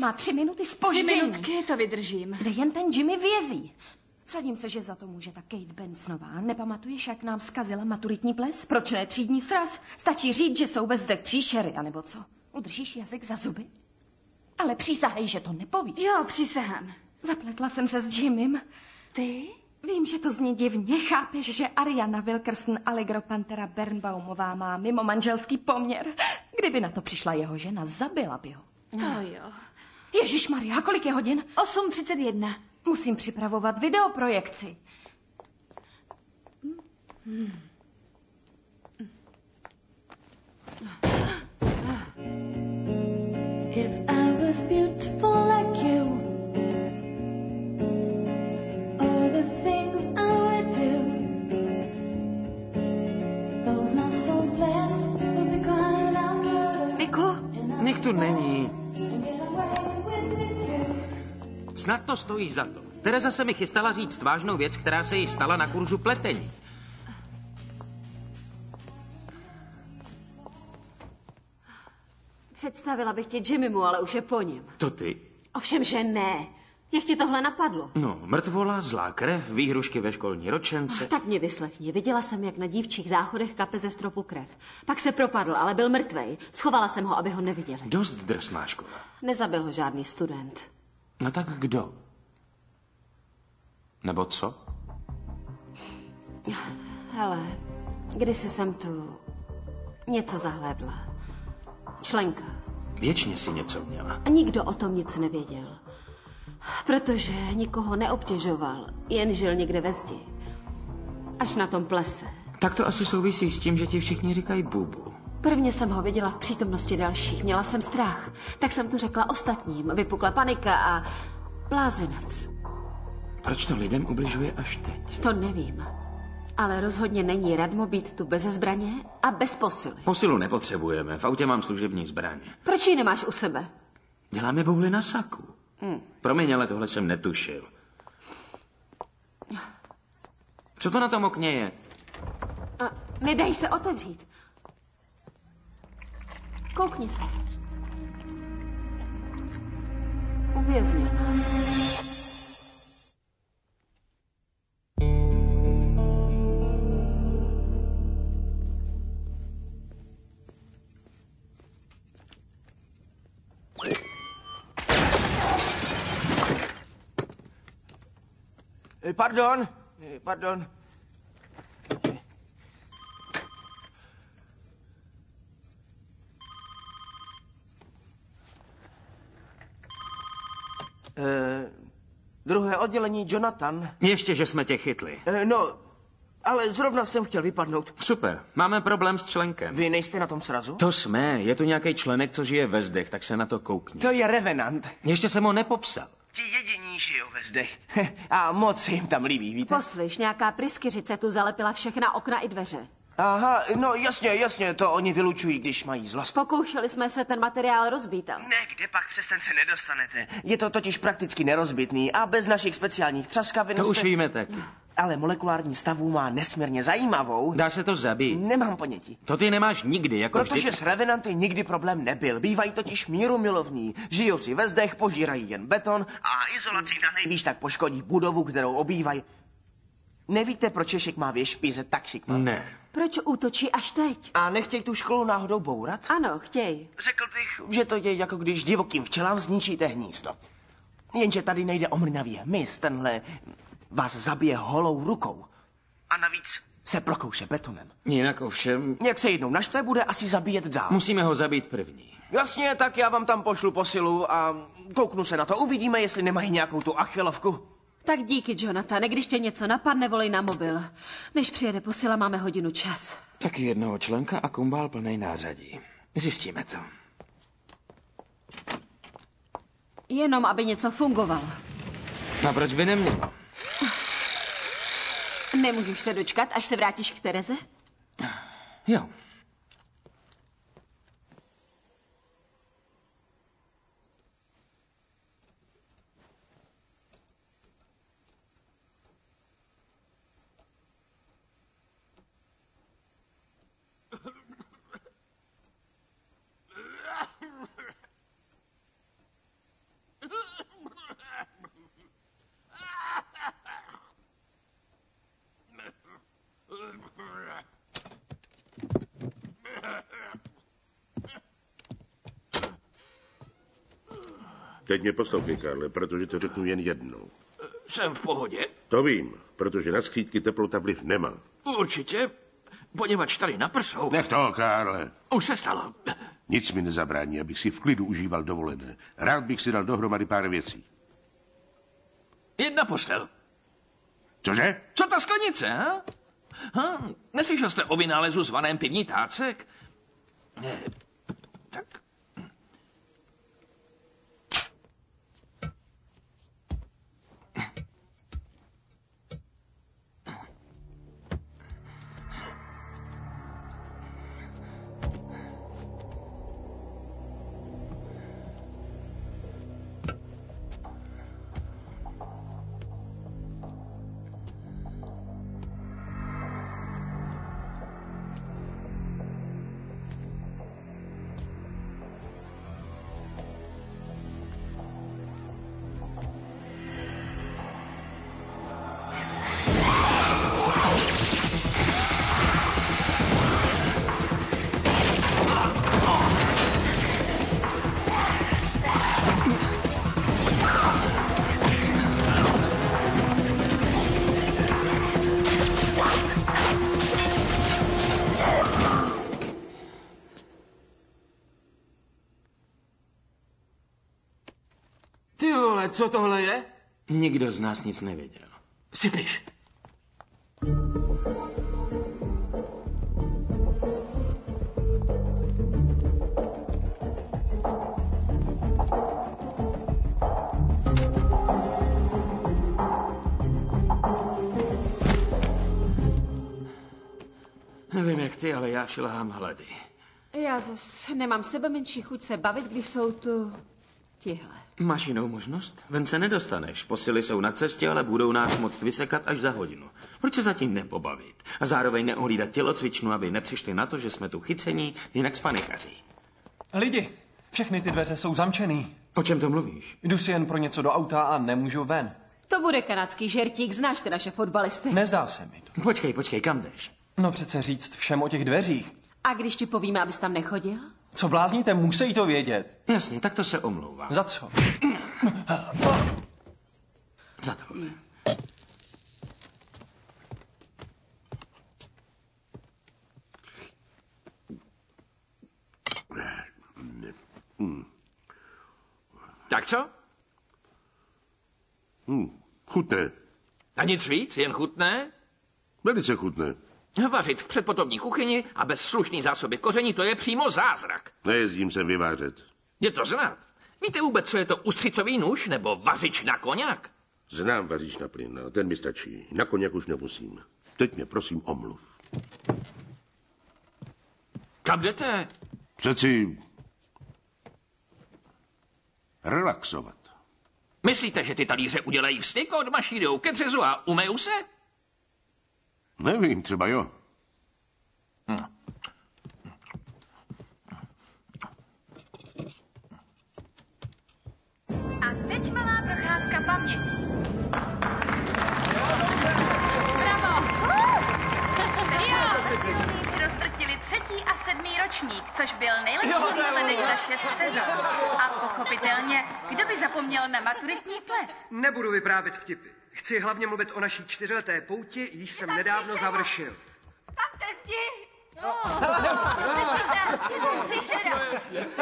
Má tři minuty spoždění. Tři minutky, to vydržím. Kde jen ten Jimmy vězí. Sadím se, že za to může ta Kate Bensonová. Nepamatuješ, jak nám zkazila maturitní ples? Proč ne třídní sraz? Stačí říct, že jsou bez dek příšery, anebo co? Udržíš jazyk za zuby? Ale přísahej, že to nepovíš. Jo, přísahám. Zapletla jsem se s Jimmym. Ty? Vím, že to zní divně. Chápeš, že Ariana Wilkerson Allegro Pantera Bernbaumová má mimo manželský poměr. Kdyby na to přišla jeho žena, zabila by ho. To jo. Ježíš Maria, kolik je hodin? 8.31. Musím připravovat videoprojekci. If I was beautiful like you, all the things I would do, those not so blessed would be crying out. Niko? Nik tu není. Snad to stojí za to. Tereza se mi chystala říct vážnou věc, která se jí stala na kurzu pletení. Představila bych tě Jimmymu, ale už je po něm. To ty? Ovšem, že ne. Jak ti tohle napadlo? No, mrtvola, zlá krev, výhrušky ve školní ročence. Tak mě vyslechni. Viděla jsem, jak na dívčích záchodech kape ze stropu krev. Pak se propadl, ale byl mrtvej. Schovala jsem ho, aby ho neviděli. Dost drsná škola. Nezabil ho žádný student. No tak kdo? Nebo co? Hele, kdysi jsem tu Něco zahlédla. Členka. Věčně si něco měla. A nikdo o tom nic nevěděl. Protože nikoho neobtěžoval, jen žil někde ve zdi. Až na tom plese. Tak to asi souvisí s tím, že ti všichni říkají bubu. Prvně jsem ho viděla v přítomnosti dalších. Měla jsem strach. Tak jsem to řekla ostatním. Vypukla panika a blázinec. Proč to lidem ubližuje až teď? To nevím. Ale rozhodně není radmo být tu bez zbraně a bez posily. Posilu nepotřebujeme, v autě mám služební zbraně. Proč ji nemáš u sebe? Děláme bouly na saku. Hm. Promiň, ale tohle jsem netušil. Co to na tom okně je? A nedej se otevřít. Koukni se. Uvěznil nás. Eh, Pardon, eh, pardon. Eh, druhé oddělení Jonathan. Ještě, že jsme tě chytli. Eh, no, ale zrovna jsem chtěl vypadnout. Super, máme problém s členkem. Vy nejste na tom srazu? To jsme, je tu nějaký členek, co žije ve zdech, tak se na to koukni. To je Revenant. Ještě jsem ho nepopsal. Ti jediní žijou ve zdech. A moc se jim tam líbí, víte? Poslyš, nějaká pryskyřice tu zalepila všechna okna i dveře. Aha, no jasně, jasně, to oni vylučují, když mají zlost. Pokoušeli jsme se ten materiál rozbít. ale- Ne, kde pak přes ten se nedostanete. Je to totiž prakticky nerozbitný a bez našich speciálních třaskavin... To už víme taky. Ale molekulární stavu má nesmírně zajímavou. Dá se to zabít. Nemám ponětí. To ty nemáš nikdy, jako Protože vždy. s revenanty nikdy problém nebyl. Bývají totiž míru milovní. Žijou si ve zdech, požírají jen beton a izolací na nejvíc tak poškodí budovu, kterou obývají. Nevíte, proč Češek má věž v Pize tak šikma? Ne. Proč útočí až teď? A nechtějí tu školu náhodou bourat? Ano, chtěj. Řekl bych, že to je jako když divokým včelám zničíte hnízdo. Jenže tady nejde o mrnavý hmyz, tenhle vás zabije holou rukou. A navíc se prokouše betonem. Jinak ovšem, Jak se jednou naštve, bude asi zabíjet dál. musíme ho zabít první. Jasně, tak já vám tam pošlu posilu a kouknu se na to. Uvidíme, jestli nemají nějakou tu achilovku. Tak díky, Jonathane, když tě něco napadne, volej na mobil. Než přijede posila, máme hodinu čas. Taky jednoho členka a kumbál plnej nářadí. Zjistíme to. Jenom, aby něco fungovalo. A proč by nemělo? Nemůžeš se dočkat, až se vrátíš k Tereze? Jo. Teď mě poslouchej, Karle, protože to řeknu jen jednou. Jsem v pohodě. To vím, protože na skřítky teplota vliv nemá. Určitě, poněvadž tady na prsou. Nech to, Karle. Už se stalo. Nic mi nezabrání, abych si v klidu užíval dovolené. Rád bych si dal dohromady pár věcí. Jedna postel. Cože? Co ta sklenice, ha? ha? Neslyšel jste o vynálezu zvaném pivní tácek? Ne, tak co tohle je? Nikdo z nás nic nevěděl. Sypiš. Nevím jak ty, ale já šilhám hlady. Já zas nemám sebe menší chuť se bavit, když jsou tu tihle. Máš jinou možnost? Ven se nedostaneš. Posily jsou na cestě, ale budou nás moct vysekat až za hodinu. Proč se zatím nepobavit? A zároveň neohlídat tělocvičnu, aby nepřišli na to, že jsme tu chycení, jinak spanikaří. Lidi, všechny ty dveře jsou zamčený. O čem to mluvíš? Jdu si jen pro něco do auta a nemůžu ven. To bude kanadský žertík, znáš ty naše fotbalisty. Nezdá se mi to. Počkej, počkej, kam jdeš? No přece říct všem o těch dveřích. A když ti povíme, abys tam nechodil? Co blázníte, musí to vědět. Jasně, tak to se omlouvám. Za co? Za tohle. Tak co? Hmm. Chutné. A nic víc, jen chutné? Velice chutné. Vařit v předpotovní kuchyni a bez slušný zásoby koření, to je přímo zázrak. Nejezdím sem vyvářet. Je to znát. Víte vůbec, co je to ustřicový nůž nebo vařič na koněk? Znám vaříš na plyn, a ten mi stačí. Na koněk už nemusím. Teď mě prosím omluv. Kam jdete? Přeci relaxovat. Myslíte, že ty talíře udělají vstyk od mašírou ke dřezu a umejou se? Nevím, třeba jo. Hm. A teď malá procházka paměti. Bravo! Jo, Pionýři roztrtili třetí a sedmý ročník, což byl nejlepší výsledek za šest sezon. A pochopitelně, kdo by zapomněl na maturitní ples? Nebudu vyprávět vtipy. Chci hlavně mluvit o naší čtyřleté pouti, již jsem nedávno završil. Tam testi! Slyšela!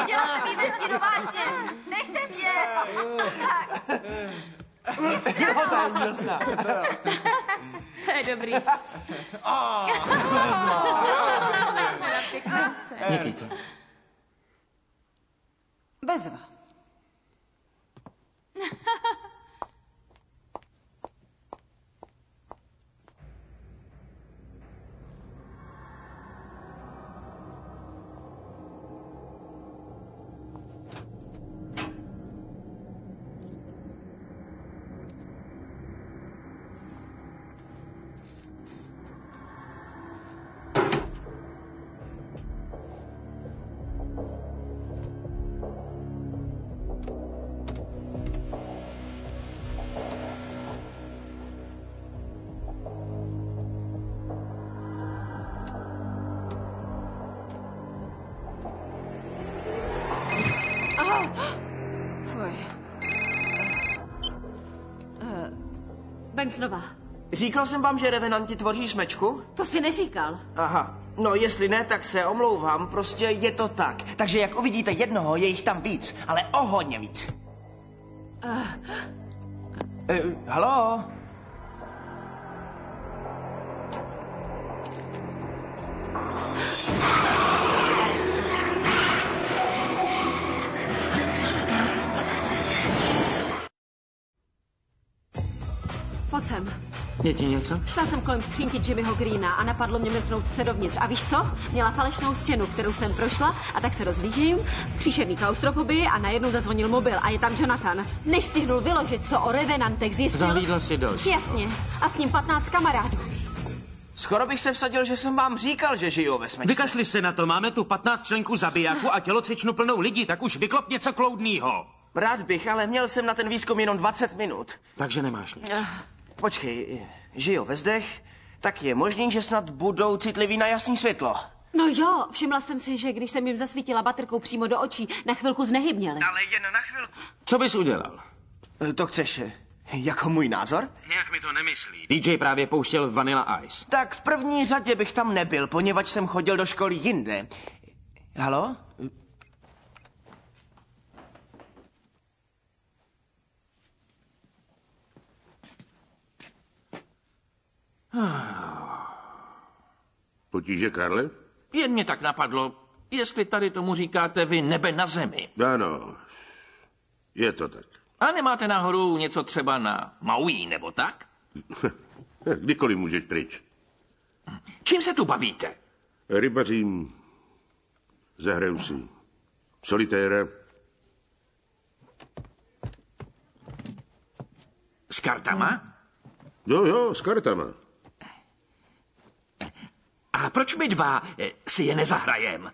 Viděla jsem jí ve stínu vážně! Nechte mě! Tak. Jo, to je úžasná. To je dobrý. Bezva. Bensnova, Říkal jsem vám, že revenanti tvoří smečku? to si neříkal. Aha. No, jestli ne, tak se omlouvám, prostě je to tak. Takže jak uvidíte jednoho, je jich tam víc, ale o hodně víc. Uh, E, halo? pojď sem. Je ti něco? Šla jsem kolem skřínky Jimmyho Greena a napadlo mě mrknout se dovnitř. A víš co? Měla falešnou stěnu, kterou jsem prošla a tak se rozlížím. Příšerný klaustrofobii a najednou zazvonil mobil a je tam Jonathan. Než stihnul vyložit, co o revenantech zjistil... Zahlídla si další. Jasně. A s ním 15 kamarádů. Skoro bych se vsadil, že jsem vám říkal, že žiju ve smečce. Vykašli se na to, máme tu 15 členků zabijáků a tělocvičnu plnou lidí, tak už vyklop něco kloudnýho. Rád bych, ale měl jsem na ten výzkum jenom 20 minut. Takže nemáš nic. Počkej, žiju ve zdech, tak je možný, že snad budou citliví na jasný světlo. No jo, všimla jsem si, že když jsem jim zasvítila baterkou přímo do očí, na chvilku znehybněli. Ale jen na chvilku. Co bys udělal? To chceš eh, jako můj názor? Nějak mi to nemyslí. DJ právě pouštěl Vanilla Ice. Tak v první řadě bych tam nebyl, poněvadž jsem chodil do školy jinde. Halo? Potíže, Karle? Jen mě tak napadlo, jestli tady tomu říkáte vy nebe na zemi. Ano, je to tak. A nemáte nahoru něco třeba na Maui nebo tak? Kdykoliv můžeš pryč. Čím se tu bavíte? Rybařím, zahraju si solitéra. S kartama? Jo, jo, s kartama. A proč my dva eh, si je nezahrajem?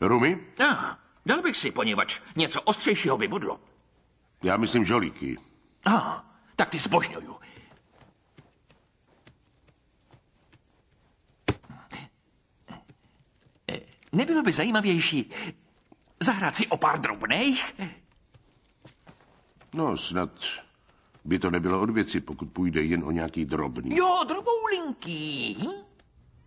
Rumy? Ah, dal bych si, poněvadž něco ostřejšího by budlo. Já myslím žolíky. Ah, tak ty zbožňuju. Eh, Nebylo by zajímavější zahrát si o pár drobných? No, snad by to nebylo od věci, pokud půjde jen o nějaký drobný. Jo, droboulinký.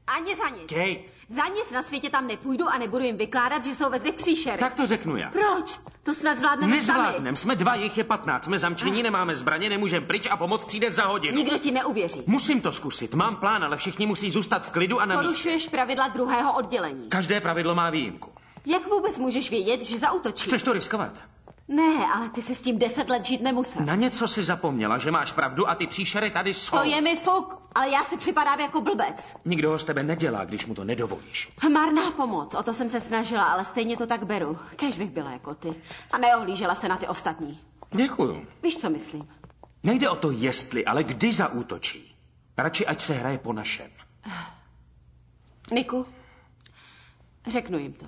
Ani za nic. Kate. Za nic na světě tam nepůjdu a nebudu jim vykládat, že jsou ve zdech příšery. Tak to řeknu já. Proč? To snad zvládneme sami. Nezvládnem, jsme dva, jich je patnáct, jsme zamčení, nemáme zbraně, nemůžeme pryč a pomoc přijde za hodinu. Nikdo ti neuvěří. Musím to zkusit, mám plán, ale všichni musí zůstat v klidu a na místě. Porušuješ pravidla druhého oddělení. Každé pravidlo má výjimku. Jak vůbec můžeš vědět, že zautočí? Chceš to riskovat? Ne, ale ty se s tím deset let žít nemusel. Na něco si zapomněla, že máš pravdu a ty příšery tady jsou. To je mi fuk, ale já si připadám jako blbec. Nikdo ho z tebe nedělá, když mu to nedovolíš. Marná pomoc, o to jsem se snažila, ale stejně to tak beru. Kež bych byla jako ty. A neohlížela se na ty ostatní. Děkuju. Víš, co myslím? Nejde o to jestli, ale kdy zaútočí. Radši ať se hraje po našem. Niku, řeknu jim to.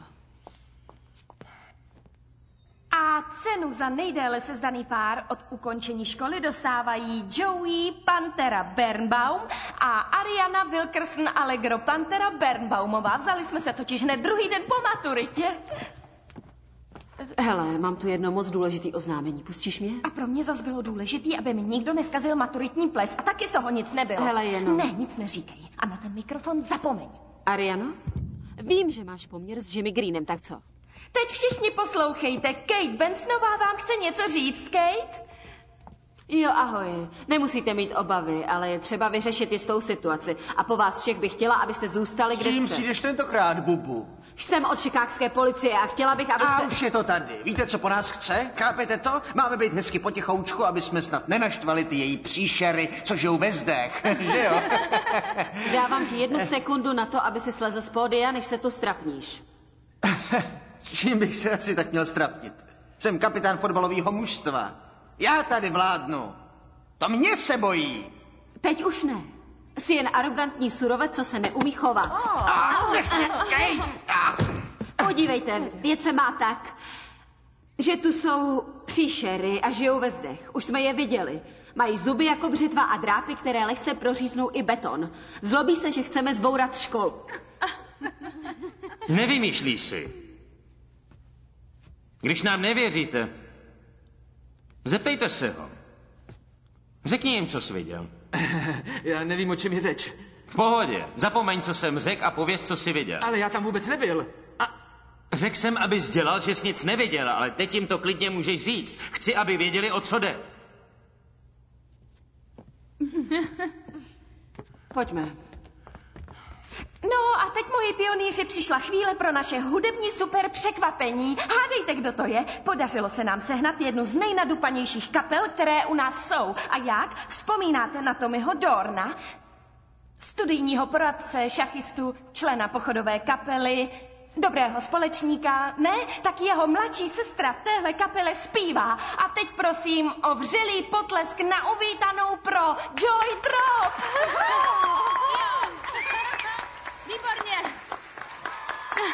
A cenu za nejdéle sezdaný pár od ukončení školy dostávají Joey Pantera Bernbaum a Ariana Wilkerson Allegro Pantera Bernbaumová. Vzali jsme se totiž hned druhý den po maturitě. Hele, mám tu jedno moc důležitý oznámení. Pustíš mě? A pro mě zas bylo důležitý, aby mi nikdo neskazil maturitní ples a taky z toho nic nebylo. Hele, jenom- Ne, nic neříkej. A na ten mikrofon zapomeň. Ariano? Vím, že máš poměr s Jimmy Greenem, tak co? Teď všichni poslouchejte. Kate Bensonová vám chce něco říct, Kate? Jo, ahoj. Nemusíte mít obavy, ale je třeba vyřešit jistou situaci. A po vás všech bych chtěla, abyste zůstali, S kde čím jste. přijdeš tentokrát, Bubu? Jsem od šikákské policie a chtěla bych, abyste... A už je to tady. Víte, co po nás chce? Chápete to? Máme být hezky potichoučku, aby jsme snad nenaštvali ty její příšery, co žijou ve zdech. že jo? Dávám ti jednu sekundu na to, aby si slezl z pódia, než se tu strapníš. Čím bych se asi tak měl strapnit? Jsem kapitán fotbalového mužstva. Já tady vládnu. To mě se bojí. Teď už ne. Jsi jen arrogantní surovec, co se neumí chovat. Podívejte, věc se má tak, že tu jsou příšery a žijou ve zdech. Už jsme je viděli. Mají zuby jako břitva a drápy, které lehce proříznou i beton. Zlobí se, že chceme zbourat školu. Nevymýšlí si. Když nám nevěříte, zeptejte se ho. Řekni jim, co jsi viděl. Já nevím, o čem je řeč. V pohodě. Zapomeň, co jsem řekl a pověz, co jsi viděl. Ale já tam vůbec nebyl. Řekl jsem, abys dělal, že jsi nic neviděl, ale teď jim to klidně můžeš říct. Chci, aby věděli, o co jde. Pojďme. No a teď, moji pionýři, přišla chvíle pro naše hudební super překvapení. Hádejte, kdo to je? Podařilo se nám sehnat jednu z nejnadupanějších kapel, které u nás jsou. A jak? Vzpomínáte na Tommyho Dorna? Studijního poradce, šachistu, člena pochodové kapely, dobrého společníka, ne? Tak jeho mladší sestra v téhle kapele zpívá. A teď prosím o vřelý potlesk na uvítanou pro Joy Drop. Don't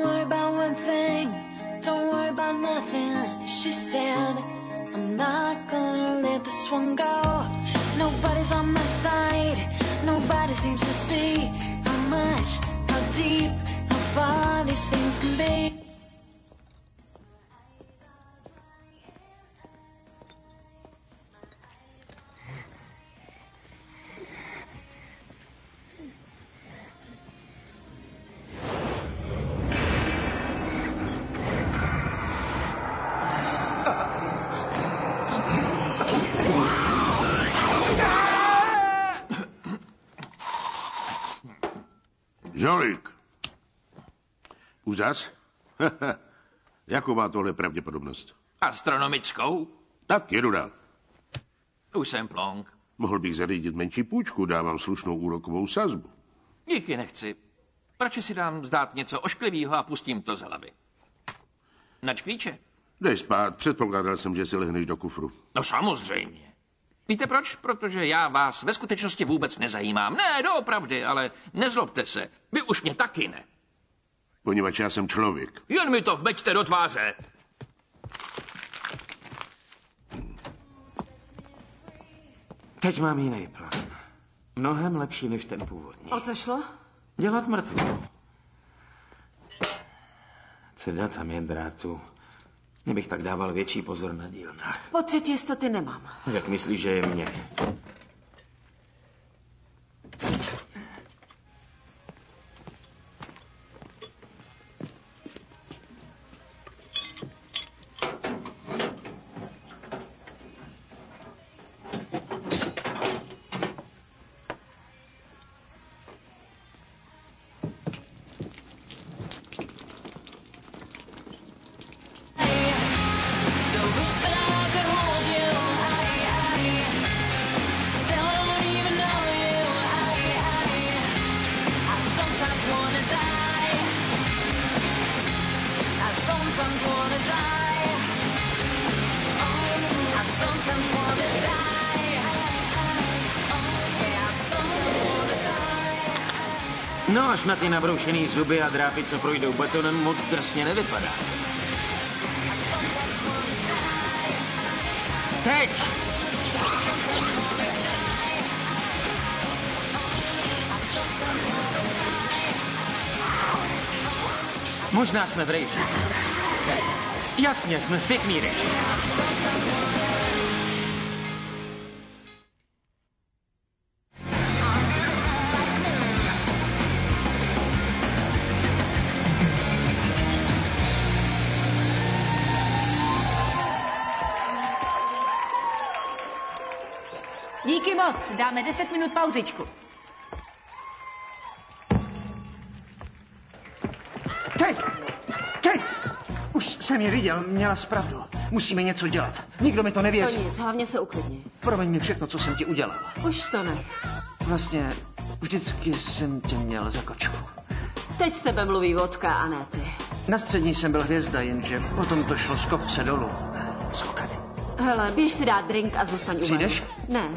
worry about one thing, don't worry about nothing. She said, I'm not gonna let this one go. Nobody's on my side, nobody seems to see how much, how deep, how far these things can be. Už zas? Jakou má tohle pravděpodobnost? Astronomickou? Tak, jedu dál. Už jsem plonk. Mohl bych zařídit menší půjčku, dávám slušnou úrokovou sazbu. Díky nechci. Radši si dám zdát něco ošklivého a pustím to z hlavy. Nač klíče? Dej spát, předpokládal jsem, že si lehneš do kufru. No samozřejmě. Víte proč? Protože já vás ve skutečnosti vůbec nezajímám. Ne, doopravdy, ale nezlobte se. Vy už mě taky ne. Poněvadž já jsem člověk. Jen mi to vmeďte do tváře. Teď mám jiný plán. Mnohem lepší než ten původní. O co šlo? Dělat mrtvou. Teda tam je drátu. Mě bych tak dával větší pozor na dílnách. Pocit jistoty nemám. Jak myslíš, že je mě? Nabroušený zuby a drápy, co projdou betonem, moc drsně nevypadá. Teď! Možná jsme v rejži. Jasně, jsme v pěkný rejži. Moc. Dáme 10 minut pauzičku. Kate! Kate! Už jsem je viděl, měla zpravdu. Musíme něco dělat. Nikdo mi to nevěří. To nic, hlavně se uklidni. Promiň mi všechno, co jsem ti udělal. Už to nech. Vlastně vždycky jsem tě měl za kočku. Teď s tebe mluví vodka a ne ty. Na střední jsem byl hvězda, jenže potom to šlo z kopce dolů. Jsou tady. Hele, běž si dát drink a zůstaň u. Přijdeš? Ne,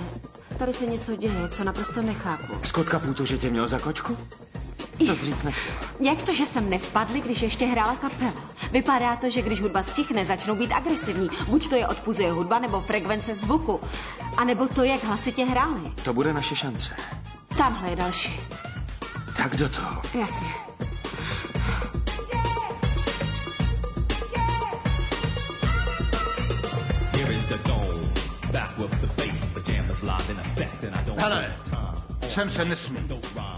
tady se něco děje, co naprosto nechápu. Skotka Půto, že tě měl za kočku? To říct nechtěl. Jak to, že sem nevpadli, když ještě hrála kapela? Vypadá to, že když hudba stichne, začnou být agresivní. Buď to je odpuzuje hudba, nebo frekvence zvuku. A nebo to, jak hlasitě hráli. To bude naše šance. Tamhle je další. Tak do toho. Jasně. Here is the dome, Hele, sem se nesmí.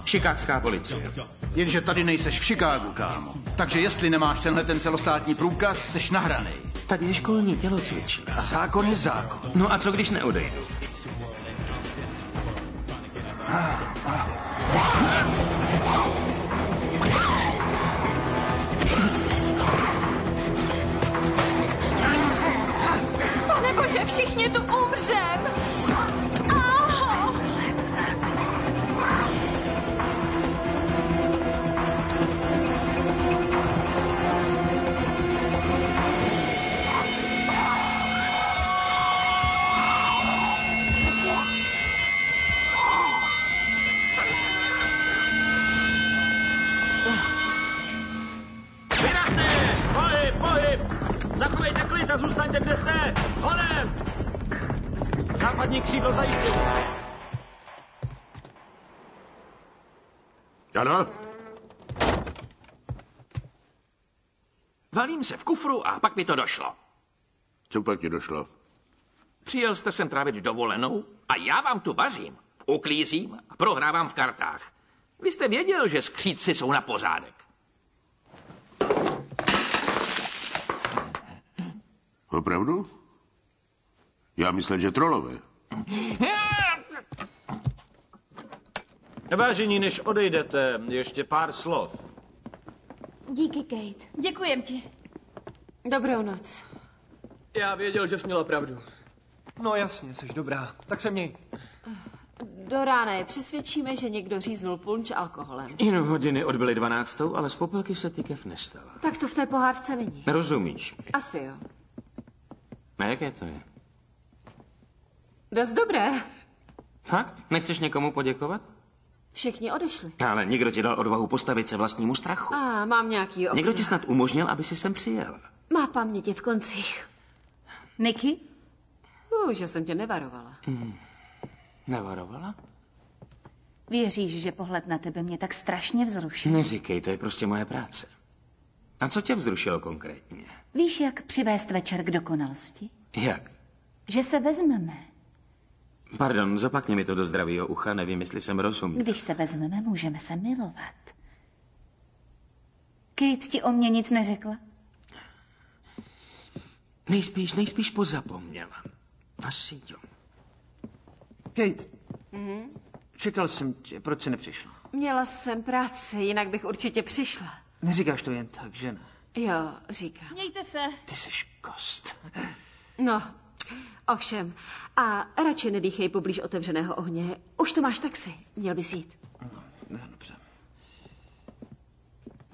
Chicagská policie. Jenže tady nejseš v Chicagu, kámo. Takže jestli nemáš tenhle ten celostátní průkaz, seš nahraný. Tady je školní tělocvična. A zákon je zákon. No a co když neodejdu? Pane bože, všichni tu umřem! Valím se v kufru a pak mi to došlo. Co pak ti došlo? Přijel jste sem trávit dovolenou a já vám tu vařím, uklízím a prohrávám v kartách. Vy jste věděl, že skřídci jsou na pořádek. Opravdu? Já myslel, že trolové. Vážení, než odejdete, ještě pár slov. Díky, Kate. Děkujem ti. Dobrou noc. Já věděl, že jsi měla pravdu. No jasně, jsi dobrá. Tak se měj. Do rána je přesvědčíme, že někdo říznul punč alkoholem. Jen hodiny odbyly dvanáctou, ale z popelky se tykev nestala. Tak to v té pohádce není. Rozumíš mi? Asi jo. A jaké to je? Dost dobré. Fakt? Nechceš někomu poděkovat? Všichni odešli. Ale někdo ti dal odvahu postavit se vlastnímu strachu. A mám nějaký okno. Někdo ti snad umožnil, aby si sem přijel. Má paměti v koncích. Niky? Že jsem tě nevarovala. Hmm. Nevarovala? Věříš, že pohled na tebe mě tak strašně vzrušil? Neříkej, to je prostě moje práce. A co tě vzrušilo konkrétně? Víš, jak přivést večer k dokonalosti? Jak? Že se vezmeme. Pardon, zopakni mi to do zdravého ucha, nevím, jestli jsem rozuměl. Když se vezmeme, můžeme se milovat. Kate ti o mě nic neřekla? Nejspíš, nejspíš pozapomněla. Asi jo. Kate, Mhm. čekal jsem tě, proč jsi nepřišla? Měla jsem práci, jinak bych určitě přišla. Neříkáš to jen tak, že ne? Jo, říkám. Mějte se. Ty jsi kost. No, ovšem. A radši nedýchej poblíž otevřeného ohně. Už to máš taxi. Měl bys jít. No, dobře.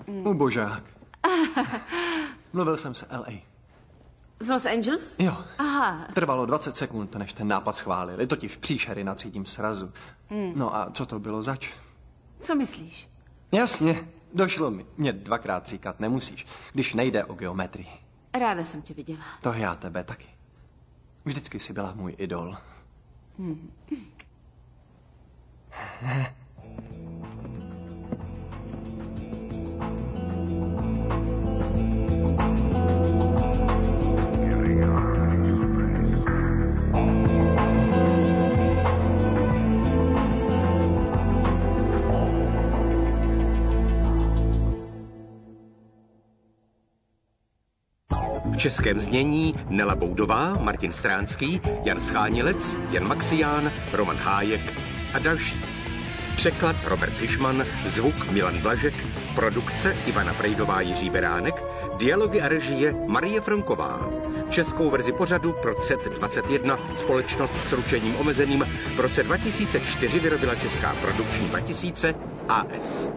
Ubožák. Mluvil jsem se L.A. Z Los Angeles? Jo. Aha. Trvalo 20 sekund, než ten nápad schválili, totiž příšery na třídním srazu. Hmm. No a co to bylo zač? Co myslíš? Jasně, došlo mi. Mě dvakrát říkat nemusíš, když nejde o geometrii. Ráda jsem tě viděla. To já tebe taky. Vždycky jsi byla můj idol. Hmm. Českém znění Nela Boudová, Martin Stránský, Jan Schánilec, Jan Maxián, Roman Hájek a další. Překlad Robert Fischmann, zvuk Milan Blažek, produkce Ivana Prejdová Jiří Beránek, dialogy a režie Marie Franková. Českou verzi pořadu pro CET21 společnost s ručením omezeným v roce 2004 vyrobila Česká produkční 2000 AS.